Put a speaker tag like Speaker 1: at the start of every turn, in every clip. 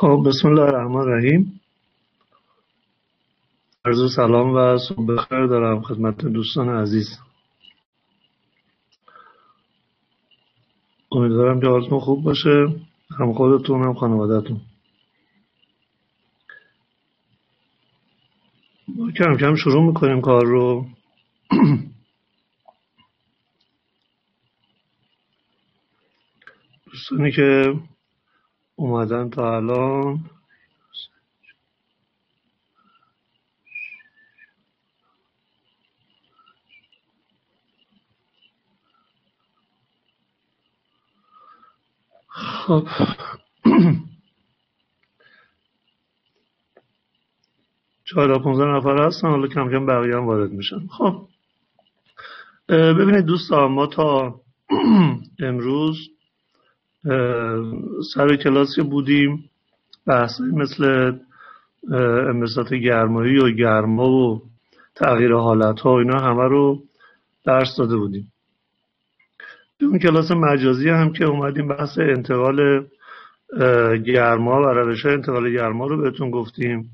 Speaker 1: خب بسم الله الرحمن الرحیم. عرض سلام و صبح بخیر دارم خدمت دوستان عزیز. امیدوارم که حالتون خوب باشه هم خودتون هم خانوادتون ما کم کم شروع می‌کنیم کار رو. دوستانی که اومدن تا الان. خب. چهار پونزه نفر هستن حالا کم کم بقیه هم وارد میشن. خب. ببینید دوستان ما تا امروز سر کلاسی بودیم بحث مثل انبساط گرمایی و گرما و تغییر حالت ها و اینا همه رو درس داده بودیم. اون کلاس مجازی هم که اومدیم بحث انتقال گرما و روش انتقال گرما رو بهتون گفتیم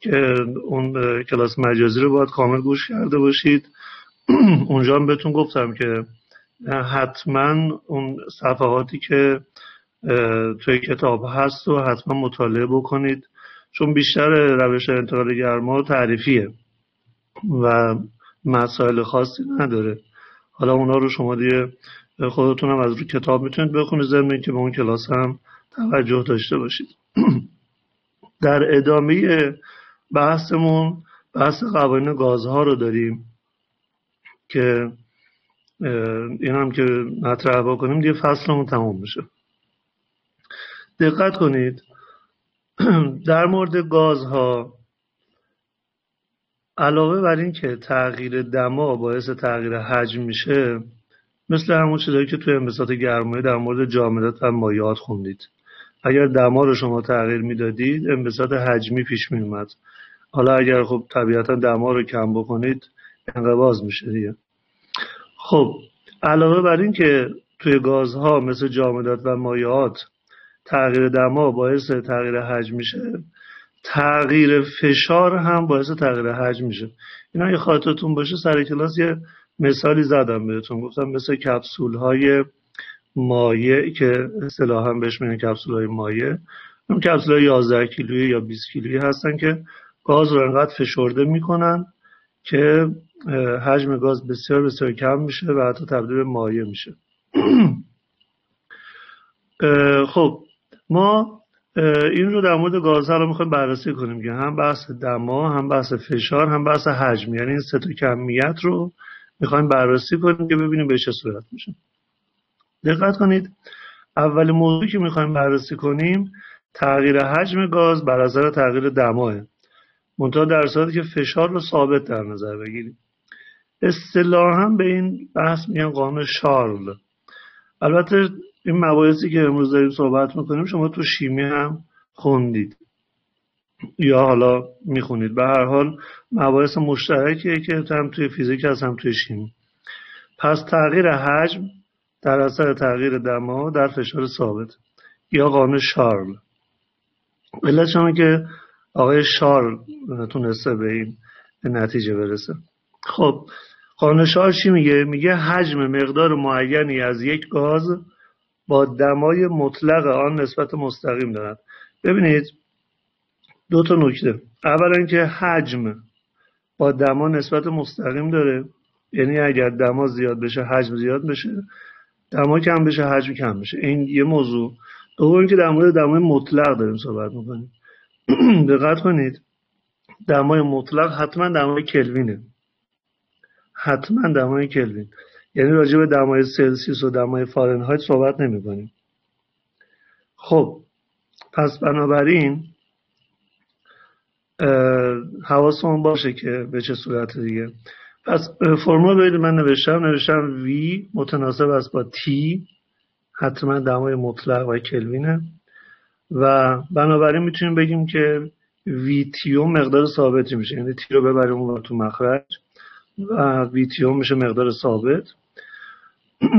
Speaker 1: که اون کلاس مجازی رو باید کامل گوش کرده باشید. اونجا هم بهتون گفتم که حتما اون صفحاتی که توی کتاب هست و حتما مطالعه بکنید چون بیشتر روش انتقال گرما تعریفیه و مسائل خاصی نداره. حالا اونا رو شما دیگه خودتون هم از رو کتاب می‌تونید بخونید ضمن که به اون کلاس هم توجه داشته باشید. در ادامه بحثمون بحث قوانین گازها رو داریم که این هم که مطرح بکنیم دیگه فصلمون تمام میشه. دقت کنید. در مورد گازها علاوه بر این که تغییر دما باعث تغییر حجم میشه مثل همون چیزایی که توی انبساط گرمایی در مورد جامدات و مایعات خوندید. اگر دما رو شما تغییر می‌دادید انبساط حجمی پیش می اومد حالا اگر خب طبیعتا دما رو کم بکنید انقباض میشه دیگه. خب علاوه بر این که توی گازها مثل جامدات و مایعات تغییر دما باعث تغییر حجم میشه تغییر فشار هم باعث تغییر حجم میشه. اینا یه خاطرتون باشه سر کلاس یه مثالی زدم بهتون. گفتم مثل کپسول های مایع که اصطلاحا بهش میگن کپسول های مایع اون کپسول های 11 کیلویی یا 20 کیلویی هستن که گاز رو انقدر فشرده می‌کنن که حجم گاز بسیار بسیار کم میشه و حتی تبدیل به مایع میشه. خب ما این رو در مورد گازها رو می‌خوایم بررسی کنیم که هم بحث دما هم بحث فشار هم بحث حجم. یعنی این سه تا کمیت رو می‌خوایم بررسی کنیم که ببینیم به چه صورت میشه. دقت کنید اول موضوعی که می‌خوایم بررسی کنیم تغییر حجم گاز بر اثر تغییر دماه. منتها در صورتی که فشار رو ثابت در نظر بگیریم. اصطلاحا به این بحث میگن قانون شارل. البته این مباحثی که امروز داریم صحبت می‌کنیم شما تو شیمی هم خوندید یا حالا می‌خونید. به هر حال مباحث مشترکیه که هم توی فیزیک هست هم توی شیمی. پس تغییر حجم در اثر تغییر دما در فشار ثابت. یا قانون شارل. علت شما که آقای شارل تونسته به این نتیجه برسه. خب قانون شارل چی میگه؟ میگه حجم مقدار معینی از یک گاز با دمای مطلق آن نسبت مستقیم دارد. ببینید دو تا نکته. اولا اینکه حجم با دما نسبت مستقیم داره. یعنی اگر دما زیاد بشه حجم زیاد بشه. دما کم بشه حجم کم بشه. این یه موضوع. دوم که در مورد دمای مطلق داریم صحبت می‌کنیم. دقت کنید. دمای مطلق حتما دمای کلوینه. حتما دمای کلوین. یعنی راجع به دمای سلسیوس و دمای فارنهایت صحبت نمی کنیم خب پس بنابراین حواسمون باشه که به چه صورت دیگه. پس فرمول ببینید من نوشتم نوشتم V متناسب است با T حتما دمای مطلق و کلوینه. و بنابراین می‌تونیم بگیم که VTO مقدار ثابتی میشه. یعنی T رو ببریم اون تو مخرج. و VTO میشه مقدار ثابت.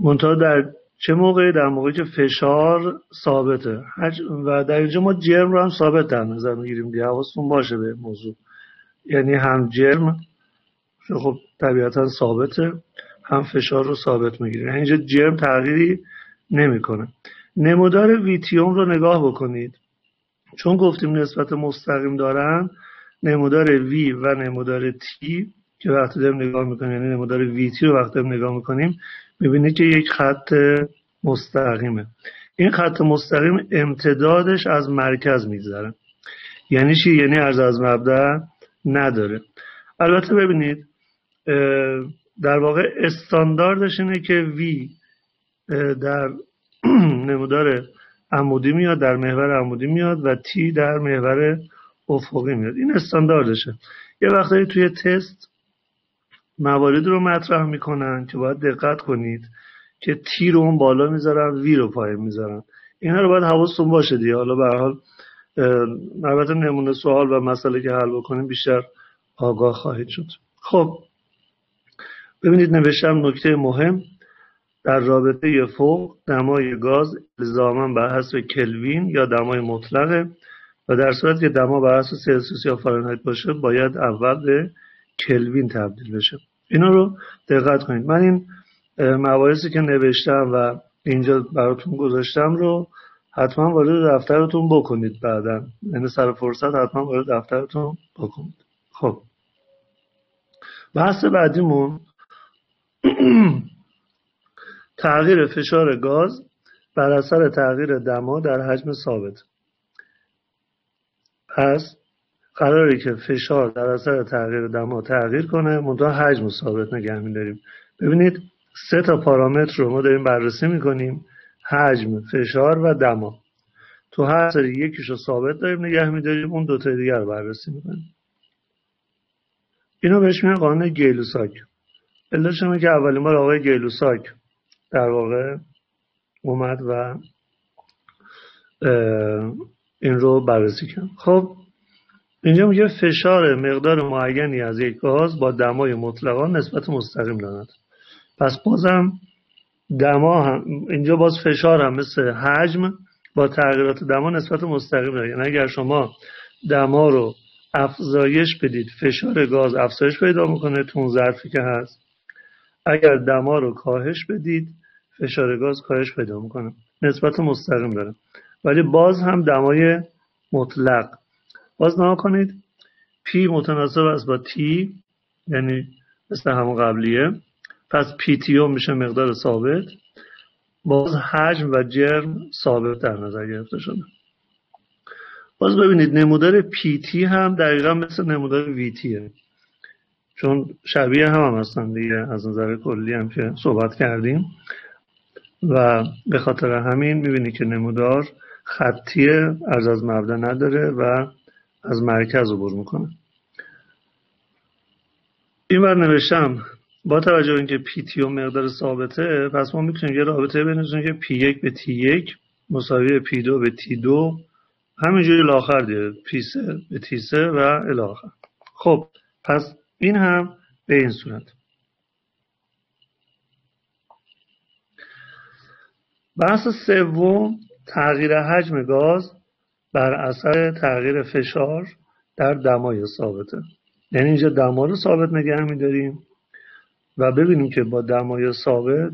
Speaker 1: منتها در چه موقعی؟ در موقعی که فشار ثابته. و در اینجا ما جرم رو هم ثابت در نظر می‌گیریم دیگه. حواستون باشه به موضوع. یعنی هم جرم خب طبیعتا ثابته هم فشار رو ثابت می‌گیریم یعنی اینجا جرم تغییری نمی‌کنه. نمودار ویتیوم رو نگاه بکنید. چون گفتیم نسبت مستقیم دارن نمودار وی و نمودار تی که وقتی داریم نگاه می‌کنیم یعنی نمودار ویتی رو وقتی داریم نگاه می‌کنیم می‌بینید که یک خط مستقیمه. این خط مستقیم امتدادش از مرکز میگذره. یعنی چی؟ یعنی ارز از مبدع نداره. البته ببینید در واقع استانداردش اینه که وی در نمودار عمودی میاد در محور عمودی میاد و تی در محور افقی میاد. این استانداردشه. یه وقتایی توی تست مواردی رو مطرح می‌کنن که باید دقت کنید که تی رو اون بالا می‌ذارن وی رو پایین می‌ذارن. اینا رو باید حواستون باشه دیگه. حالا به حال البته نمونه سوال و مسئله که حل بکنیم بیشتر آگاه خواهید شد. خب ببینید نوشتم نکته مهم. در رابطه فوق دمای گاز الزاما به حسب کلوین یا دمای مطلقه و در صورت که دما بر اساس سلسیوس یا فارنهایت باشه باید اول به کلوین تبدیل بشه. اینا رو دقت کنید. من این مباحثی که نوشتم و اینجا براتون گذاشتم رو حتما وارد دفترتون بکنید بعدا. یعنی سر فرصت حتما وارد دفترتون بکنید. خب. بحث بعدیمون تغییر فشار گاز بر اثر تغییر دما در حجم ثابت. پس قراره که فشار در اثر تغییر دما تغییر کنه منتها حجم ثابت نگه میداریم. ببینید سه تا پارامتر رو ما داریم بررسی می‌کنیم حجم فشار و دما. تو هر سری یکیش رو ثابت داریم نگه میداریم اون دوتا دیگر رو بررسی می‌کنیم. اینو بهش میگن قانون گیلوساک. علتش که اولین بار آقای گیلوساک در واقع اومد و این رو بررسی کرد. خب اینجا میگه فشار مقدار معینی از یک گاز با دمای مطلقا نسبت مستقیم دارد. پس بازم دما هم اینجا باز فشار هم مثل حجم با تغییرات دما نسبت مستقیم داره یعنی اگر شما دما رو افزایش بدید فشار گاز افزایش پیدا می‌کنه تو اون ظرفی که هست. اگر دما رو کاهش بدید فشار گاز کاهش پیدا می‌کنه. نسبت مستقیم داره. ولی باز هم دمای مطلق. باز نها کنید. پی متناسب است با تی یعنی مثل همون قبلیه. پس پی تی میشه مقدار ثابت. باز حجم و جرم ثابت در نظر گرفته شده. باز ببینید نمودار PT هم دقیقا مثل نمودار VT ه چون شبیه هم, هم هستن دیگه از نظر کلی هم که صحبت کردیم. و به خاطر همین می‌بینی که نمودار خطیه عرض از مبدا نداره و از مرکز عبور می‌کنه. این ور نوشتم با توجه به اینکه PT مقدار ثابته پس ما می‌تونیم یه رابطه بنویسیم که P یک به T یک مساوی پی دو به تی دو همینجوری لاخر دیگه پی سه به تی سه و الاخر خب پس این هم به این صورت. بحث سوم تغییر حجم گاز بر اثر تغییر فشار در دمای ثابته. یعنی اینجا دما رو ثابت نگه میداریم و ببینیم که با دمای ثابت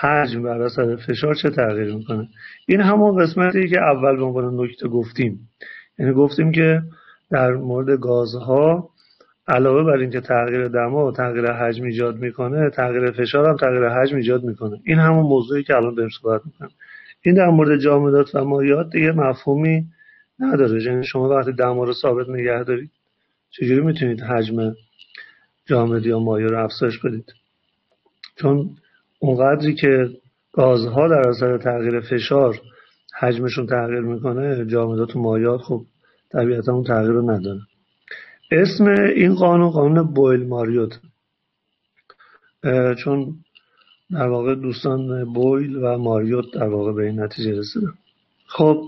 Speaker 1: حجم بر اثر فشار چه تغییر می‌کنه. این همون قسمتی که اول به عنوان نکته گفتیم. یعنی گفتیم که در مورد گازها علاوه بر اینکه تغییر دما و تغییر حجم ایجاد می‌کنه تغییر فشار هم تغییر حجم ایجاد می‌کنه. این همون موضوعی که الان داریم صحبت می‌کنیم. این در مورد جامدات و مایات دیگه مفهومی نداره. یعنی شما وقتی دما رو ثابت نگه دارید چجوری می‌تونید حجم جامد یا مایع رو افزایش بدید؟ چون اونقدری که گازها در اثر تغییر فشار حجمشون تغییر می‌کنه جامدات و مایات خب طبیعتا اون تغییر رو نداره. اسم این قانون قانون بویل ماریوت. چون در واقع دوستان بویل و ماریوت در واقع به این نتیجه رسیدن. خب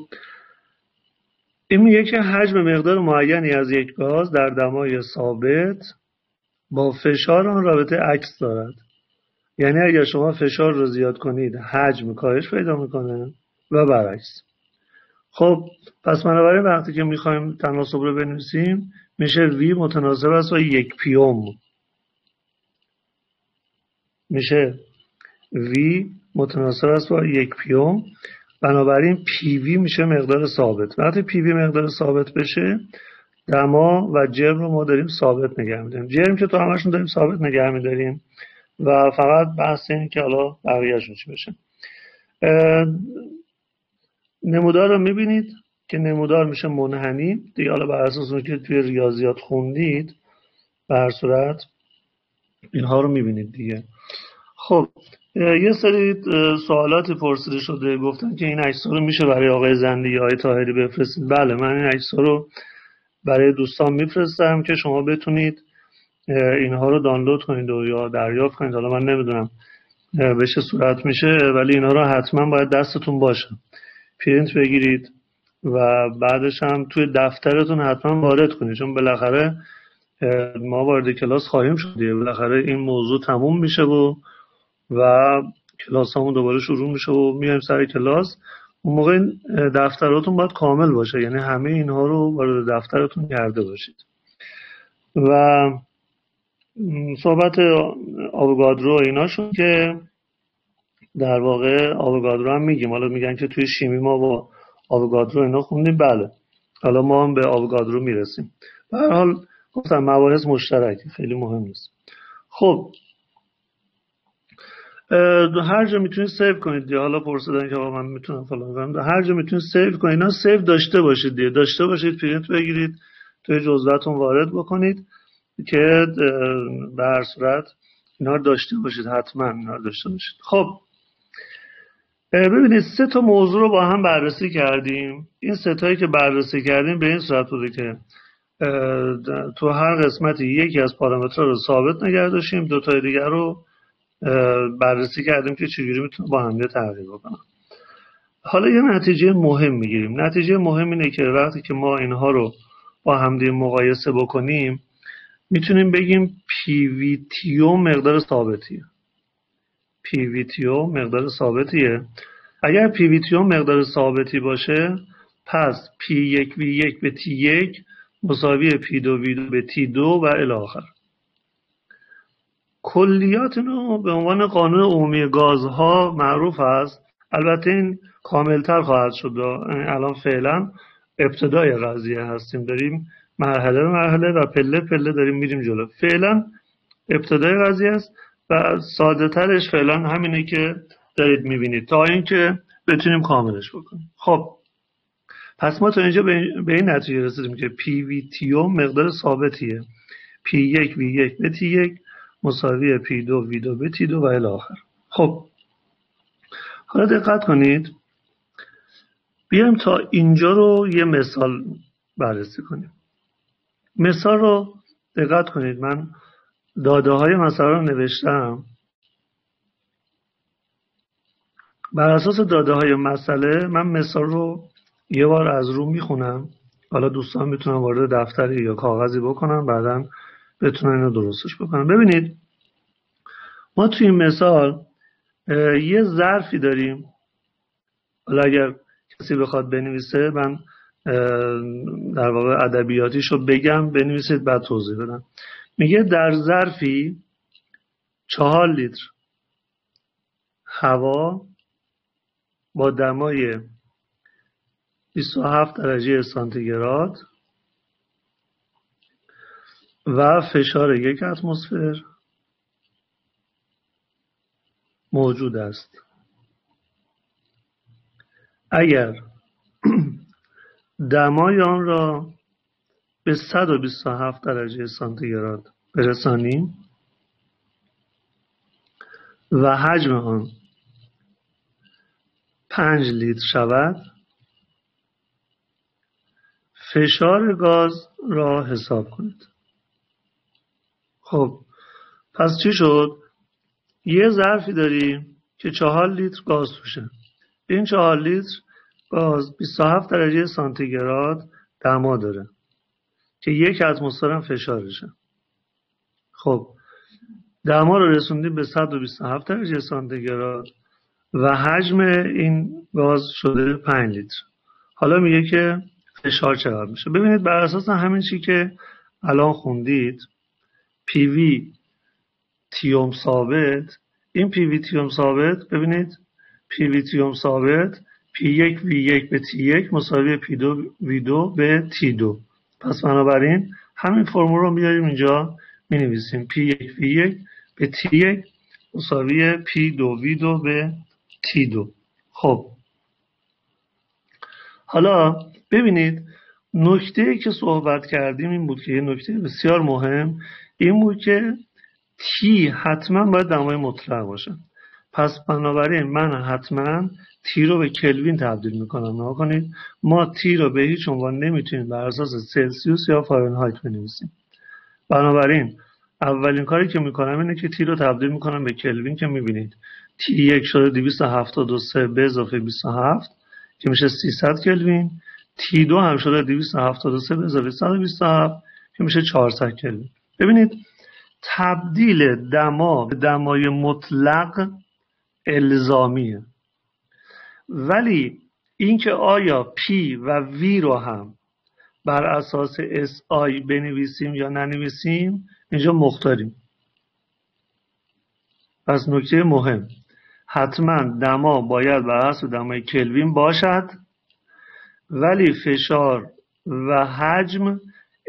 Speaker 1: این میگه که حجم مقدار معینی از یک گاز در دمای ثابت با فشار آن رابطه عکس دارد. یعنی اگر شما فشار رو زیاد کنید حجم کاهش پیدا می‌کنه و برعکس. خب پس بنابراین وقتی که می‌خوایم تناسب رو بنویسیم میشه V متناسب است با یک P اُم. میشه V متناسب است با یک P اُم. بنابراین PV میشه مقدار ثابت. وقتی PV مقدار ثابت بشه دما و جرم رو ما داریم ثابت نگه میداریم. جرم که تو همشون داریم ثابت نگه میداریم و فقط بحث اینه که حالا بقیهشون چی بشه. نمودار رو می‌بینید که نمودار میشه منحنی. دیگه حالا بر اساس اون که توی ریاضیات خوندید به صورت اینها رو می‌بینید دیگه. خب یه سری سوالات پرسیده شده. گفتن که این عکس رو میشه برای آقای زندی یا آقای تاهری بفرستید. بله من این عکس رو برای دوستان میفرستم که شما بتونید اینها رو دانلود کنید و یا دریافت کنید. حالا من نمی‌دونم به چه صورت میشه ولی اینها رو حتما باید دستتون باشه. پرینت بگیرید و بعدش هم توی دفترتون حتما وارد کنید. چون بالاخره ما وارد کلاس خواهیم شد بالاخره این موضوع تموم میشه و و کلاس همون دوباره شروع میشه و میایم سر کلاس. اون موقع دفتراتون باید کامل باشه یعنی همه اینها رو وارد دفترتون کرده باشید. و صحبت آوگادرو اینا شد که در واقع آوگادرو هم میگیم. حالا میگن که توی شیمی ما با آوگادرو اینا خوندیم بله. حالا ما هم به آوگادرو می‌رسیم. به هر حال گفتم مباحث مشترکی خیلی مهم نیست. خب هر جا می‌تونید save کنید دیگه. حالا پرسیدن که آقا من می‌تونم فلان کنم. هر جا می‌تونید save کنید. اینا save داشته باشید دیگه. داشته باشید پرینت بگیرید توی جزوه‌تون وارد بکنید که به هر صورت اینا داشته باشید. حتما اینا داشته باشید. خب. ببینید سه تا موضوع رو با هم بررسی کردیم. این سه تایی که بررسی کردیم به این صورت بوده که تو هر قسمتی یکی از پارامترها رو ثابت نگه داشتیم. دو تای دیگر رو بررسی کردیم که چجوری می‌تونه با هم تغییر بکنم. حالا یه نتیجه مهم می‌گیریم. نتیجه مهم اینه که وقتی که ما اینها رو با همدیگه مقایسه بکنیم می‌تونیم بگیم PV T اُم مقدار ثابتیه. پیویتیو مقدار ثابتیه. اگر پیویتیو مقدار ثابتی باشه پس P یک V یک به T یک مساوی P دو V دو به T دو و الی آخر کلیات اینو به عنوان قانون عمومی گازها معروف است. البته این کاملتر خواهد شد الان فعلا ابتدای قضیه هستیم. داریم مرحله مرحله و پله پله داریم میریم جلو. فعلا ابتدای قضیه است و ساده ترش فعلا همینه که دارید می‌بینید. تا اینکه بتونیم کاملش بکنیم. خب پس ما تا اینجا به این نتیجه رسیدیم که پی وی تیو مقدار ثابتیه. پی یک وی یک به تی یک. مساوی پی دو وی دو به تی دو و الی آخر. خب حالا دقت کنید. بیایم تا اینجا رو یه مثال بررسی کنیم. مثال رو دقت کنید. من داده های رو نوشتم. بر اساس داده های مسئله من مثال رو یه بار از رو می‌خونم. حالا دوستان می‌تونن وارد دفتری یا کاغذی بکنن بعدا بتونن اینو درستش بکنن. ببینید ما توی این مثال یه ظرفی داریم. حالا اگر کسی بخواد بنویسه من در واقع ادبیاتیش رو بگم بنویسید بعد توضیح بدم. میگه در ظرفی چهار لیتر هوا با دمای 27 درجه سانتیگراد و فشار یک اتمسفر موجود است. اگر دمای آن را به 127 درجه سانتیگراد برسانیم و حجم آن 5 لیتر شود فشار گاز را حساب کنید. خب پس چی شد؟ یه ظرفی داریم که چهار لیتر گاز توشه. این چهار لیتر گاز 27 درجه سانتیگراد دما داره که یک اتمسفر هم فشارشه. خب دما رو رسوندیم به 127 درجه سانتیگراد و حجم این گاز شده 5 لیتر. حالا میگه که فشار چقدر میشه. ببینید بر اساس همین چیزی که الان خوندید PV T اُم ثابت این PV T اُم ثابت ببینید. PV T اُم ثابت P یک V یک به T یک مساوی P دو V دو به T دو. پس بنابراین همین فرمول رو میاریم اینجا می نویسیم P یک V یک به T یک مساوی P دو V دو به T دو. خب. حالا ببینید نکته که صحبت کردیم این بود که یه نکته بسیار مهم این بود که T حتما باید دمای مطلق باشه. پس بنابراین من حتما T رو به کلوین تبدیل می‌کنم. نگاه کنید ما تی رو به هیچ عنوان نمی‌تونیم بر اساس سلسیوس یا فارنهایت بنویسیم. بنابراین اولین کاری که می‌کنم اینه که تی رو تبدیل می‌کنم به کلوین که می‌بینید. تی یک شده 273 به اضافه 27 که میشه 300 کلوین. تی دو هم شده 273 به اضافه 127 که میشه 400 کلوین. ببینید تبدیل دما به دمای مطلق الزامیه. ولی اینکه آیا P و V رو هم بر اساس SI بنویسیم یا ننویسیم اینجا مختاریم. پس نکته مهم حتما دما باید بر اساس دمای کلوین باشد ولی فشار و حجم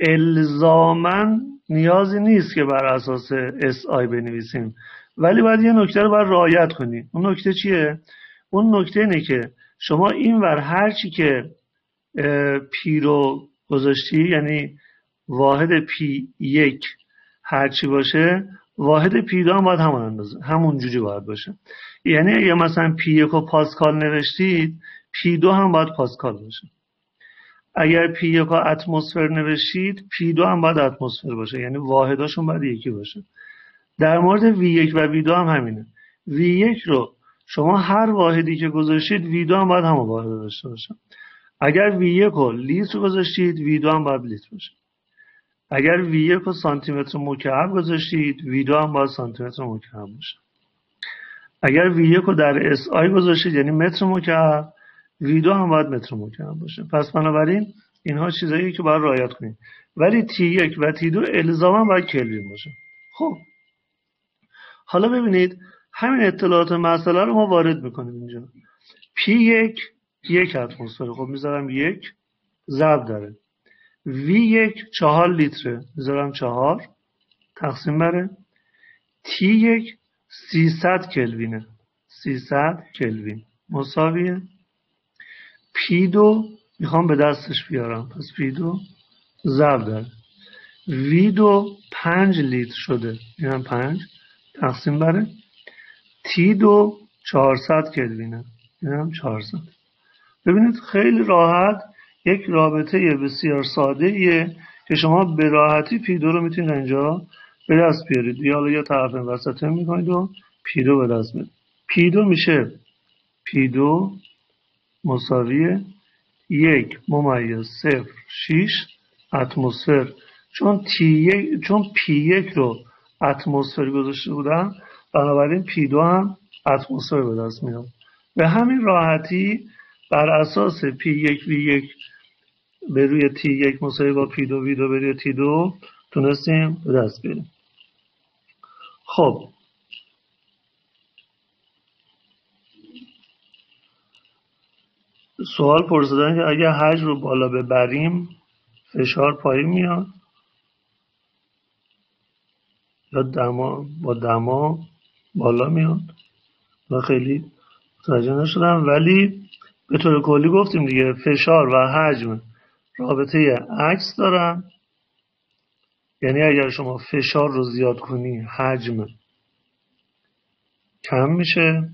Speaker 1: الزاما نیازی نیست که بر اساس SI بنویسیم. ولی باید یه نکته رو باید رعایت کنیم اون نکته چیه؟ اون نکته اینه که شما این ور هر چی که P رو گذاشتی یعنی واحد P یک هر چی باشه واحد P دو هم باید همون اندازه همون جوری باید باشه. یعنی اگه مثلا P یک رو پاسکال نوشتید P دو هم باید پاسکال باشه. اگر P یک اتمسفر نوشتید P دو هم باید اتمسفر باشه. یعنی واحداشون باید یکی باشه. در مورد وی یک و وی دو هم همینه. وی یک رو شما هر واحدی که گذاشتید وی دو هم باید همون واحد داشته باشه. اگر وی یک رو لیتر گذاشتید وی دو هم باید لیتر باشه. اگر وی یک رو سانتی متر مکعب گذاشتید وی دو هم باید سانتی متر مکعب باشه. اگر وی یک رو در اس آی گذاشتید یعنی متر مکعب وی دو هم باید متر مکعب باشه. پس بنابراین اینها چیزایی که باید رعایت کنید ولی تی یک و تی دو الزاما باید کلوین باشه. خب. حالا ببینید همین اطلاعات مسئله رو ما وارد می‌کنیم اینجا. پی یک یک اتمسفر. خب می‌ذارم یک ضرب داره. وی یک چهار لیتره. می‌ذارم چهار تقسیم بره. تی یک سیصد کلوینه. سیصد کلوین. مساویه. P دو می‌خوام به دستش بیارم. پس P دو ضرب داره. V دو پنج لیتر شده. اینم پنج. تقسیم بر. T دو 400 کلوینه. این هم 400 ببینید خیلی راحت یک رابطه بسیار ساده ایه که شما به راحتی P دو رو می‌تونید اینجا به دست بیارید. یا حالا یا طرفین وسطین می‌کنید و P دو به دست میارید پی دو میشه. پی دو مساوی یک ممیز صفر شیش اتمسفر. چون تی چون پی یک رو اتمسفر گذاشته بودم بنابراین پی دو هم اتمسفر به دست میاد. به همین راحتی بر اساس پی یک وی یک به روی تی یک مساوی با پی دو وی دو به روی تی دو تونستیم به دست بیاریم. خب سوال پرسیدن که اگر حجم رو بالا ببریم فشار پایین میاد؟ یا دما با دما بالا میاد؟ و خیلی متوجه نشدم. ولی به طور کلی گفتیم دیگه فشار و حجم رابطه عکس دارن. یعنی اگر شما فشار رو زیاد کنی حجم کم میشه.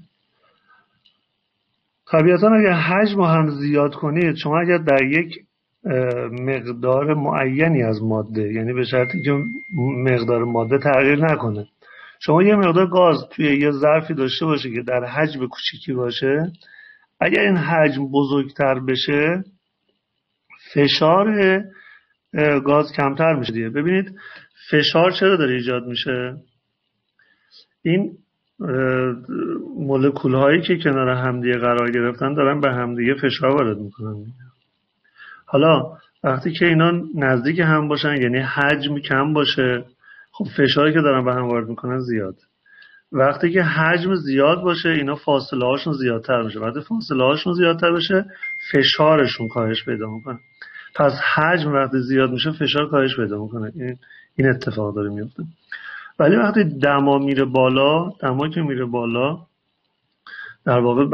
Speaker 1: طبیعتا اگر حجم رو هم زیاد کنید شما اگر در یک مقدار معینی از ماده یعنی به شرطی که مقدار ماده تغییر نکنه شما یه مقدار گاز توی یه ظرفی داشته باشه که در حجم کوچیکی باشه اگر این حجم بزرگتر بشه فشار گاز کمتر میشه دیگه. ببینید فشار چرا داره ایجاد میشه؟ این مولکول هایی که کنار همدیگه قرار گرفتن دارن به همدیگه فشار وارد می‌کنن. حالا وقتی که اینا نزدیک هم باشن یعنی حجم کم باشه خب فشاری که دارن به هم وارد می‌کنن زیاد. وقتی که حجم زیاد باشه اینا فاصله هاشون زیادتر میشه. وقتی فاصله هاشون زیادتر بشه فشارشون کاهش پیدا می‌کنه. پس حجم وقتی زیاد میشه فشار کاهش پیدا می‌کنه. این اتفاق داره میفته ولی وقتی دما میره بالا دما که میره بالا در واقع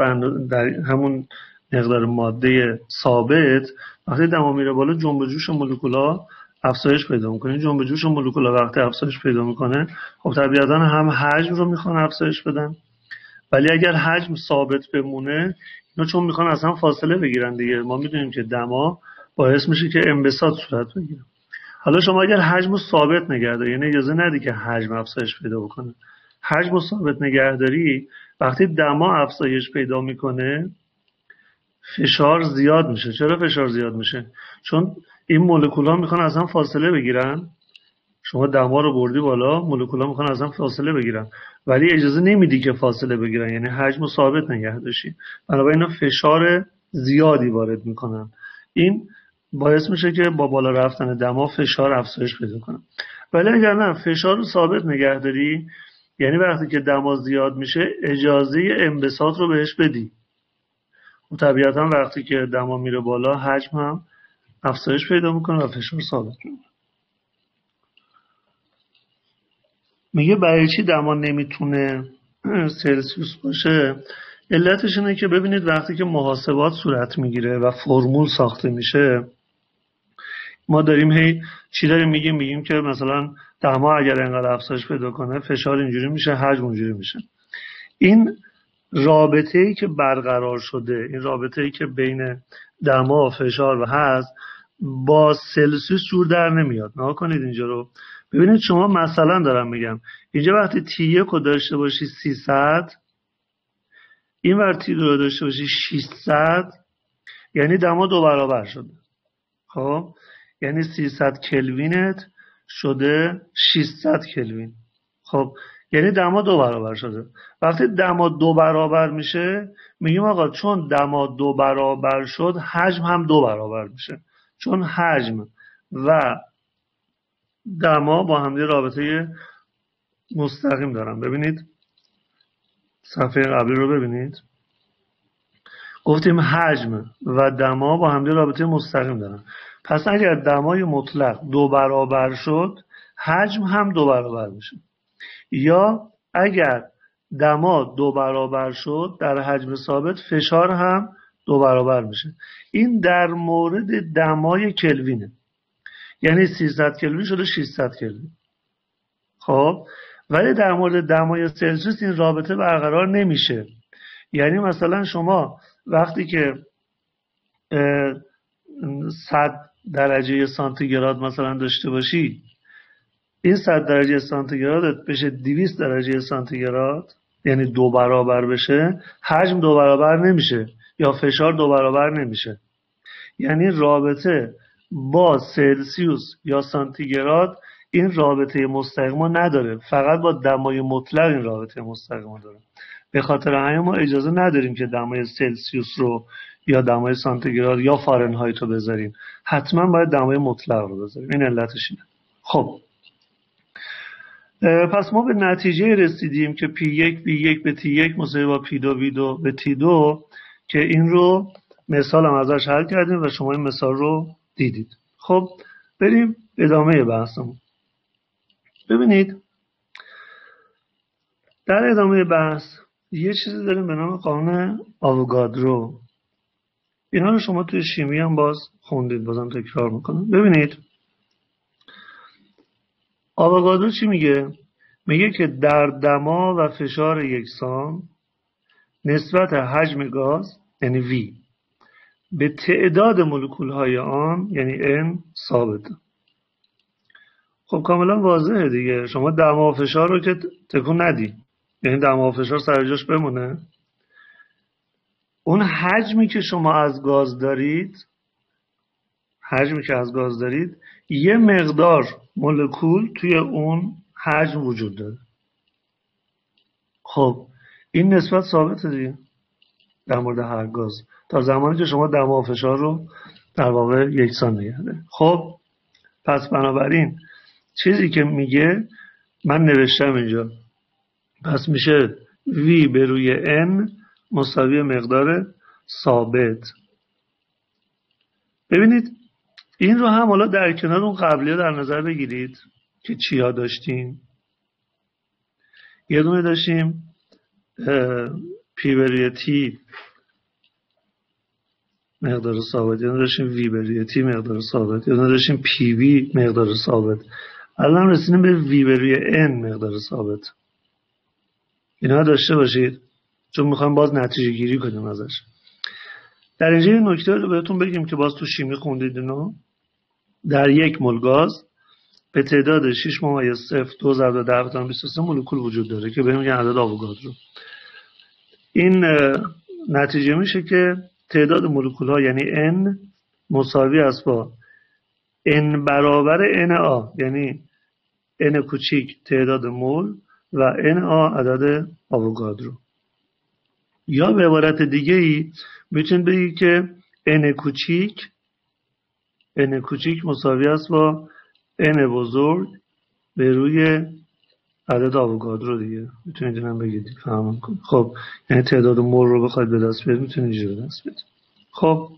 Speaker 1: در همون مقدار ماده ثابت وقتی دما میره بالا جنب جوش مولکولا افزایش پیدا می‌کنه. جنب جوش مولکولا وقتی افزایش پیدا می‌کنه خب طبیعتا هم حجم رو می‌خوان افزایش بدن. ولی اگر حجم ثابت بمونه اینا چون می‌خوان از هم فاصله بگیرن دیگه. ما می‌دونیم که دما باعث میشه که انبساط صورت بگیره. حالا شما اگر حجم رو ثابت نگهداری یعنی اجازه ندی که حجم افزایش پیدا بکنه. حجم رو ثابت نگهداری وقتی دما افزایش پیدا می‌کنه فشار زیاد میشه. چرا فشار زیاد میشه؟ چون این مولکول ها می‌خوان از هم فاصله بگیرن. شما دما رو بردی بالا مولکول ها می‌خوان از هم فاصله بگیرن. ولی اجازه نمیدی که فاصله بگیرن یعنی حجم ثابت نگه داشتی بنابراین فشار زیادی وارد می‌کنن. این باعث میشه که با بالا رفتن دما فشار افزایش پیدا کنه. ولی اگر نه فشار رو ثابت نگه داری یعنی وقتی که دما زیاد میشه اجازه انبساط رو بهش بدی. و طبیعتا وقتی که دما میره بالا حجم هم افزایش پیدا می‌کنه و فشار ثابت می‌کنه. میگه برای چی دما نمی‌تونه سلسیوس باشه؟ علتش اینه که ببینید وقتی که محاسبات صورت می‌گیره و فرمول ساخته میشه ما داریم هی چی داریم میگیم میگیم که مثلا دما اگر انقدر افزایش پیدا کنه فشار اینجوری میشه حجم اونجوری میشه. این رابطه ای که برقرار شده این رابطه ای که بین دما فشار و هست با سلسیوس جور در نمیاد. نه کنید اینجا رو. ببینید شما مثلا دارم میگم. اینجا وقتی تی یک رو داشته باشی 300 این ور تی رو داشته باشی 600 یعنی دما دو برابر شده. خب؟ یعنی 300 کلوین شده 600 کلوین. خب یعنی دما دو برابر شده. وقتی دما دو برابر میشه میگیم آقا چون دما دو برابر شد حجم هم دو برابر میشه. چون حجم و دما با هم رابطه مستقیم دارن. ببینید صفحه قبلی رو ببینید. گفتیم حجم و دما با هم رابطه مستقیم دارن. پس اگر دمای مطلق دو برابر شد حجم هم دو برابر میشه یا اگر دما دو برابر شد در حجم ثابت فشار هم دو برابر میشه این در مورد دمای کلوینه. یعنی 300 کلوین شده 600 کلوین. خب؟ ولی در مورد دمای سلسیوس این رابطه برقرار نمیشه. یعنی مثلا شما وقتی که 100 درجه سانتیگراد مثلا داشته باشی این 100 درجه سانتیگرادت بشه 200 درجه سانتیگراد یعنی دو برابر بشه حجم دو برابر نمیشه یا فشار دو برابر نمیشه. یعنی رابطه با سلسیوس یا سانتیگراد این رابطه مستقیم نداره فقط با دمای مطلق این رابطه مستقیم داره. به خاطر همین ما اجازه نداریم که دمای سلسیوس رو یا دمای سانتیگراد یا فارنهایت رو بذاریم حتما باید دمای مطلق رو بذاریم. این علتش اینه. خب. پس ما به نتیجه رسیدیم که P1 B1 به T1 مساوی با P2 B2 به T2 که این رو مثال هم ازش حل کردیم و شما این مثال رو دیدید. خب بریم ادامه بحثمون. ببینید. در ادامه بحث یه چیزی داریم به نام قانون آوگادرو اینا رو شما توی شیمی هم باز خوندید بازم تکرار می‌کنم. ببینید. آوگادرو چی میگه؟ میگه که در دما و فشار یکسان نسبت حجم گاز یعنی V به تعداد مولکول های آن یعنی N ثابت. خب کاملا واضحه دیگه. شما دما و فشار رو که تکون ندی. یعنی دما و فشار سر جاش بمونه. اون حجمی که شما از گاز دارید حجمی که از گاز دارید یه مقدار مولکول توی اون حجم وجود داره. خب این نسبت ثابته دیگه در مورد هر گاز. تا زمانی که شما دما و فشار رو در واقع یکسان نگه خب پس بنابراین چیزی که میگه من نوشتم اینجا. پس میشه V به روی N مساوی مقدار ثابت. ببینید این رو هم حالا در کنار اون قبلی در نظر بگیرید که چیا داشتیم. یه دونه داشتیم پی بروی تی مقدار ثابت یا داشتیم وی بروی تی مقدار ثابت یا داشتیم پی وی مقدار ثابت. الان رسیدیم به وی بروی ان مقدار ثابت. اینا داشته باشید. چون می‌خوایم باز نتیجه گیری کنیم ازش. در اینجا این نکته رو بهتون بگیم که باز تو شیمی خوندید اینو. در یک مول گاز به تعداد 6 ممیز 0 دو ضرب در 23 مولکول وجود داره که بهمون عدد آووگادرو این نتیجه میشه که تعداد مولکول ها یعنی n مساوی است با n برابر n آ یعنی n کوچیک تعداد مول و n آ عدد آووگادرو یا به عبارت دیگه ای می‌تونید بگید که n کوچیک n کوچیک مساوی است با n بزرگ به روی عدد آووگادرو دیگه. می‌تونید اینم بگید فهم خب یعنی تعداد مول رو بخواید به دست بیارید می‌تونید اینجا به دست بیارید. خب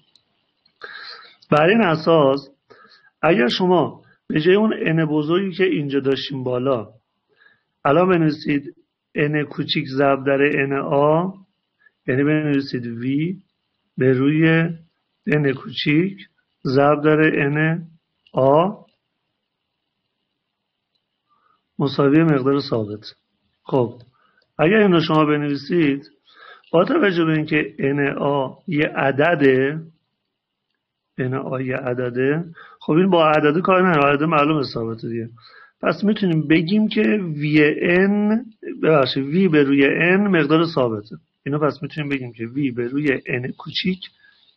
Speaker 1: بر این اساس اگر شما به جای اون n بزرگی که اینجا داشتیم بالا الان بنویسید n کوچیک ضرب در n آ یعنی بنویسید v به روی n کوچیک ضرب در n آ مساوی مقدار ثابت. خب اگر اینو شما بنویسید با توجه به اینکه NA یه عدده NA یه عدده خب این با عدده کار نه عدده معلوم ثابته دیگه. پس می‌تونیم بگیم که VN ببخشید V به روی N مقدار ثابته. اینو پس می‌تونیم بگیم که V به روی N کوچیک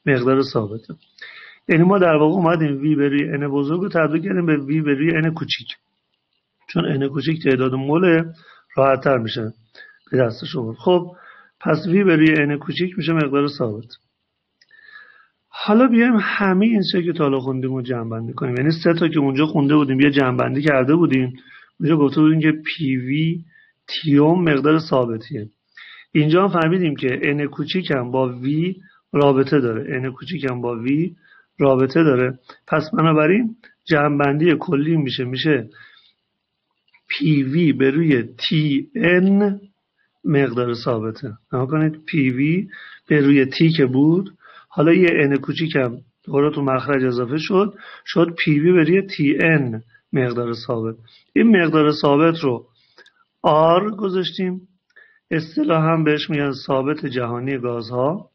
Speaker 1: مقدار ثابته. یعنی ما در واقع اومدیم V به روی N بزرگ رو تبدیل کردیم به V به روی N کوچیک. چون n کوچیک تعداد مول راحت تر میشه به دست شما. خب پس وی به روی n کوچیک میشه مقدار ثابت. حالا بیایم همه این سه که تا خوندیم رو جمع کنیم. یعنی سه تا که اونجا خونده بودیم یه جمع کرده بودیم. اونجا گفته بودیم که پی وی تیوم مقدار ثابتیه. اینجا هم فهمیدیم که n کوچیک هم با وی رابطه داره. N کوچیک هم با وی رابطه داره. پس بنابراین جمع کلی میشه. میشه وی به روی ان مقدار ثابته. نها کنید وی به روی تی که بود. حالا یه ان کوچیکم دوباره تو مخرج اضافه شد. شد وی به روی ان مقدار ثابت. این مقدار ثابت رو آر گذاشتیم. اصطلاح هم بهش میگن ثابت جهانی گازها.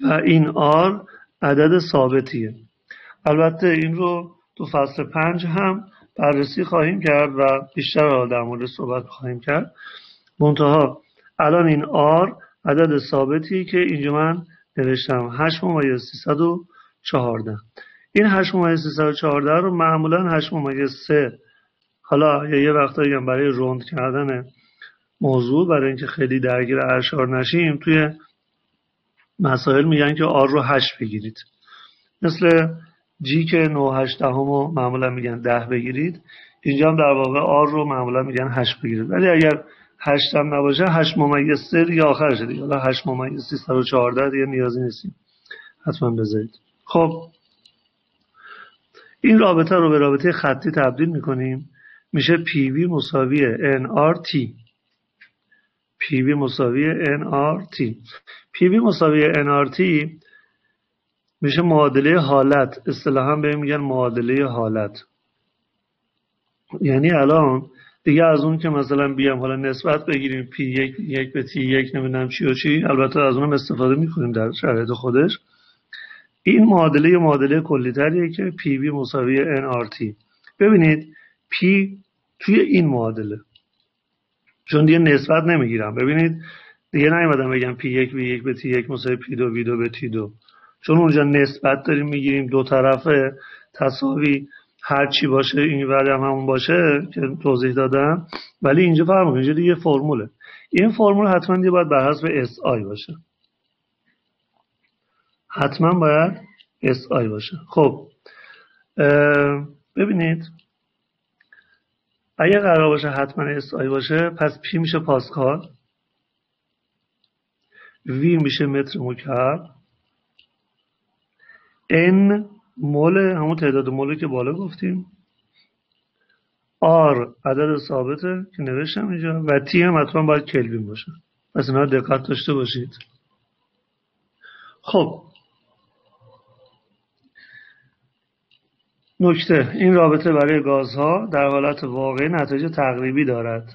Speaker 1: و این آر عدد ثابتیه. البته این رو تو فصل پنج هم بررسی خواهیم کرد و بیشتر در مورد صحبت خواهیم کرد. منتها الان این آر عدد ثابتی که اینجا من نوشتم. 8 ممیز 314 این 8 ممیز 314 رو معمولا 8 ممیز 3 حالا یه وقتایی هم برای روند کردن موضوع برای اینکه خیلی درگیر اشعار نشیم توی مسائل میگن که آر رو 8 بگیرید. مثل جی که 9 8 دهمو معمولا میگن 10 بگیرید. اینجا هم در واقع آر رو معمولا میگن 8 بگیرید. ولی اگر 8 هم نباشه 8 ممیز 3 دیگه آخرشه دیگه. حالا 8 ممیز 314 دیگه نیازی نیستیم. حتما بذارید. خب. این رابطه رو به رابطه خطی تبدیل می‌کنیم. میشه پی وی مساوی NRT پی وی مساوی NRT پی وی مساوی NRT میشه معادله حالت. اصطلاحا بهش میگن معادله حالت. یعنی الان دیگه از اون که مثلا بیام حالا نسبت بگیریم پی یک, یک به تی یک نمی‌دونم چی و چی البته از اونم استفاده می‌کنیم در شرایط خودش. این معادله معادله کلی‌تریه که پی وی مساوی تی ببینید پی توی این معادله. چون دیگه نسبت نمی‌گیرم. ببینید دیگه نیومدم بگم پی یک وی یک به تی یک مساوی پی دو وی دو به تی دو. چون اونجا نسبت داریم می‌گیریم دو طرفه. تساوی هر چی باشه این هم همون باشه که توضیح دادم. ولی اینجا فرق اینجا دیگه فرموله. این فرمول حتما دیگه باید بر حسب اس آی باشه. حتما باید اس آی باشه. خب ببینید. اگه قرار باشه حتما اس آی باشه پس پی میشه پاسکال. وی میشه متر مکعب. N مول همون تعداد مول که بالا گفتیم. آر عدد ثابته که نوشتم اینجا و تی هم حتما باید کلوین باشه. پس اینا دقت داشته باشید. خب نکته. این رابطه برای گازها در حالت واقعی نتایج تقریبی دارد.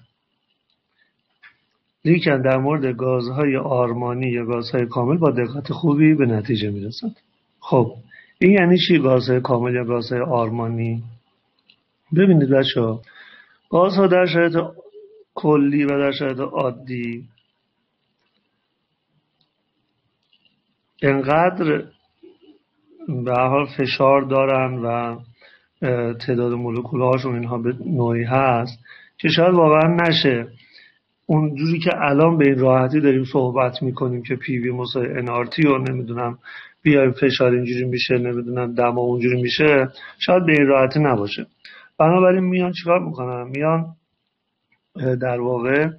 Speaker 1: لیکن در مورد گازهای آرمانی یا گازهای کامل با دقت خوبی به نتیجه می‌رسند خب این یعنی چی گازهای کامل یا گازهای آرمانی؟ ببینید بچه ها گازها در شرایط کلی و در شرایط عادی انقدر به حال فشار دارن و تعداد مولکول هاشون اینها به نوعی هست که شاید واقعا نشه. اونجوری که الان به این راحتی داریم صحبت می‌کنیم که پی وی مساوی انارتی رو نمی‌دونم بیایم فشار اینجوری میشه نمی‌دونم دما اونجوری میشه شاید به این راحتی نباشه. بنابراین میان چیکار می‌کنن؟ میان در واقع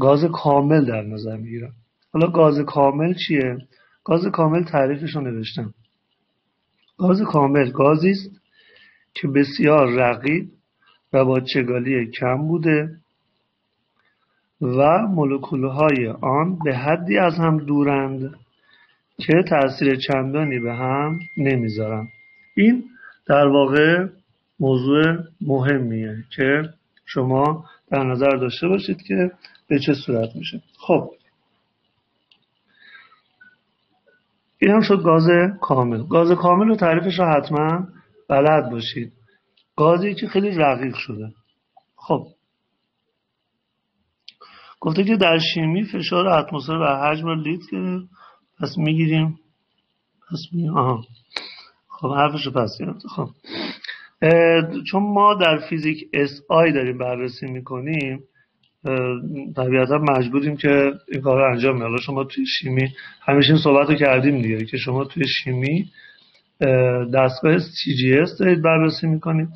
Speaker 1: گاز کامل در نظر می‌گیرن. حالا گاز کامل چیه؟ گاز کامل تعریفش رو نوشتم. گاز کامل گازی است که بسیار رقیق و با چگالی کم بوده و مولکولهای آن به حدی از هم دورند که تاثیر چندانی به هم نمی‌ذارن. این در واقع موضوع مهمیه که شما در نظر داشته باشید که به چه صورت میشه. خب این هم شد گاز کامل. گاز کامل رو تعریفش رو حتما بلد باشید. گازی که خیلی رقیق شده. خب. گفته که در شیمی فشار اتمسفر و حجم رو لیت گرفت. پس می‌گیریم. پس می‌گیریم آها. خب حرفش رو پس گرفت. خب. چون ما در فیزیک آی داریم بررسی می‌کنیم طبیعتا مجبوریم که این کار رو انجام میدیم شما توی شیمی همیشه این صحبت رو کردیم دیگه که شما توی شیمی دستگاه CGS دارید بررسی می‌کنید.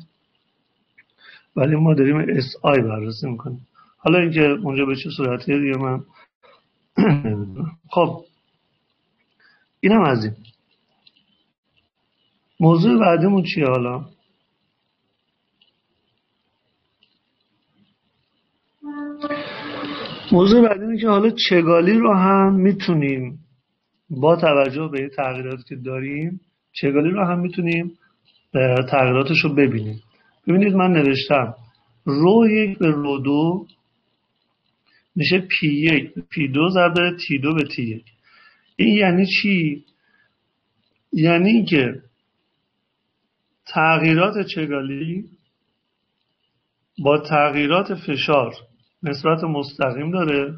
Speaker 1: ولی ما داریم SI بررسی می‌کنیم. حالا اینکه اونجا به چه صورتیه دیگه من خب. اینم از این. موضوع بعدیمون چیه حالا؟ موضوع بعدی اینه که حالا چگالی رو هم می‌تونیم با توجه به تغییراتی که داریم چگالی رو هم می‌تونیم تغییراتش رو ببینیم ببینید من نوشتم رو یک به رو دو میشه پی یک پی دو ضرب تی دو به تی یک این یعنی چی؟ یعنی اینکه تغییرات چگالی با تغییرات فشار نسبت مستقیم داره.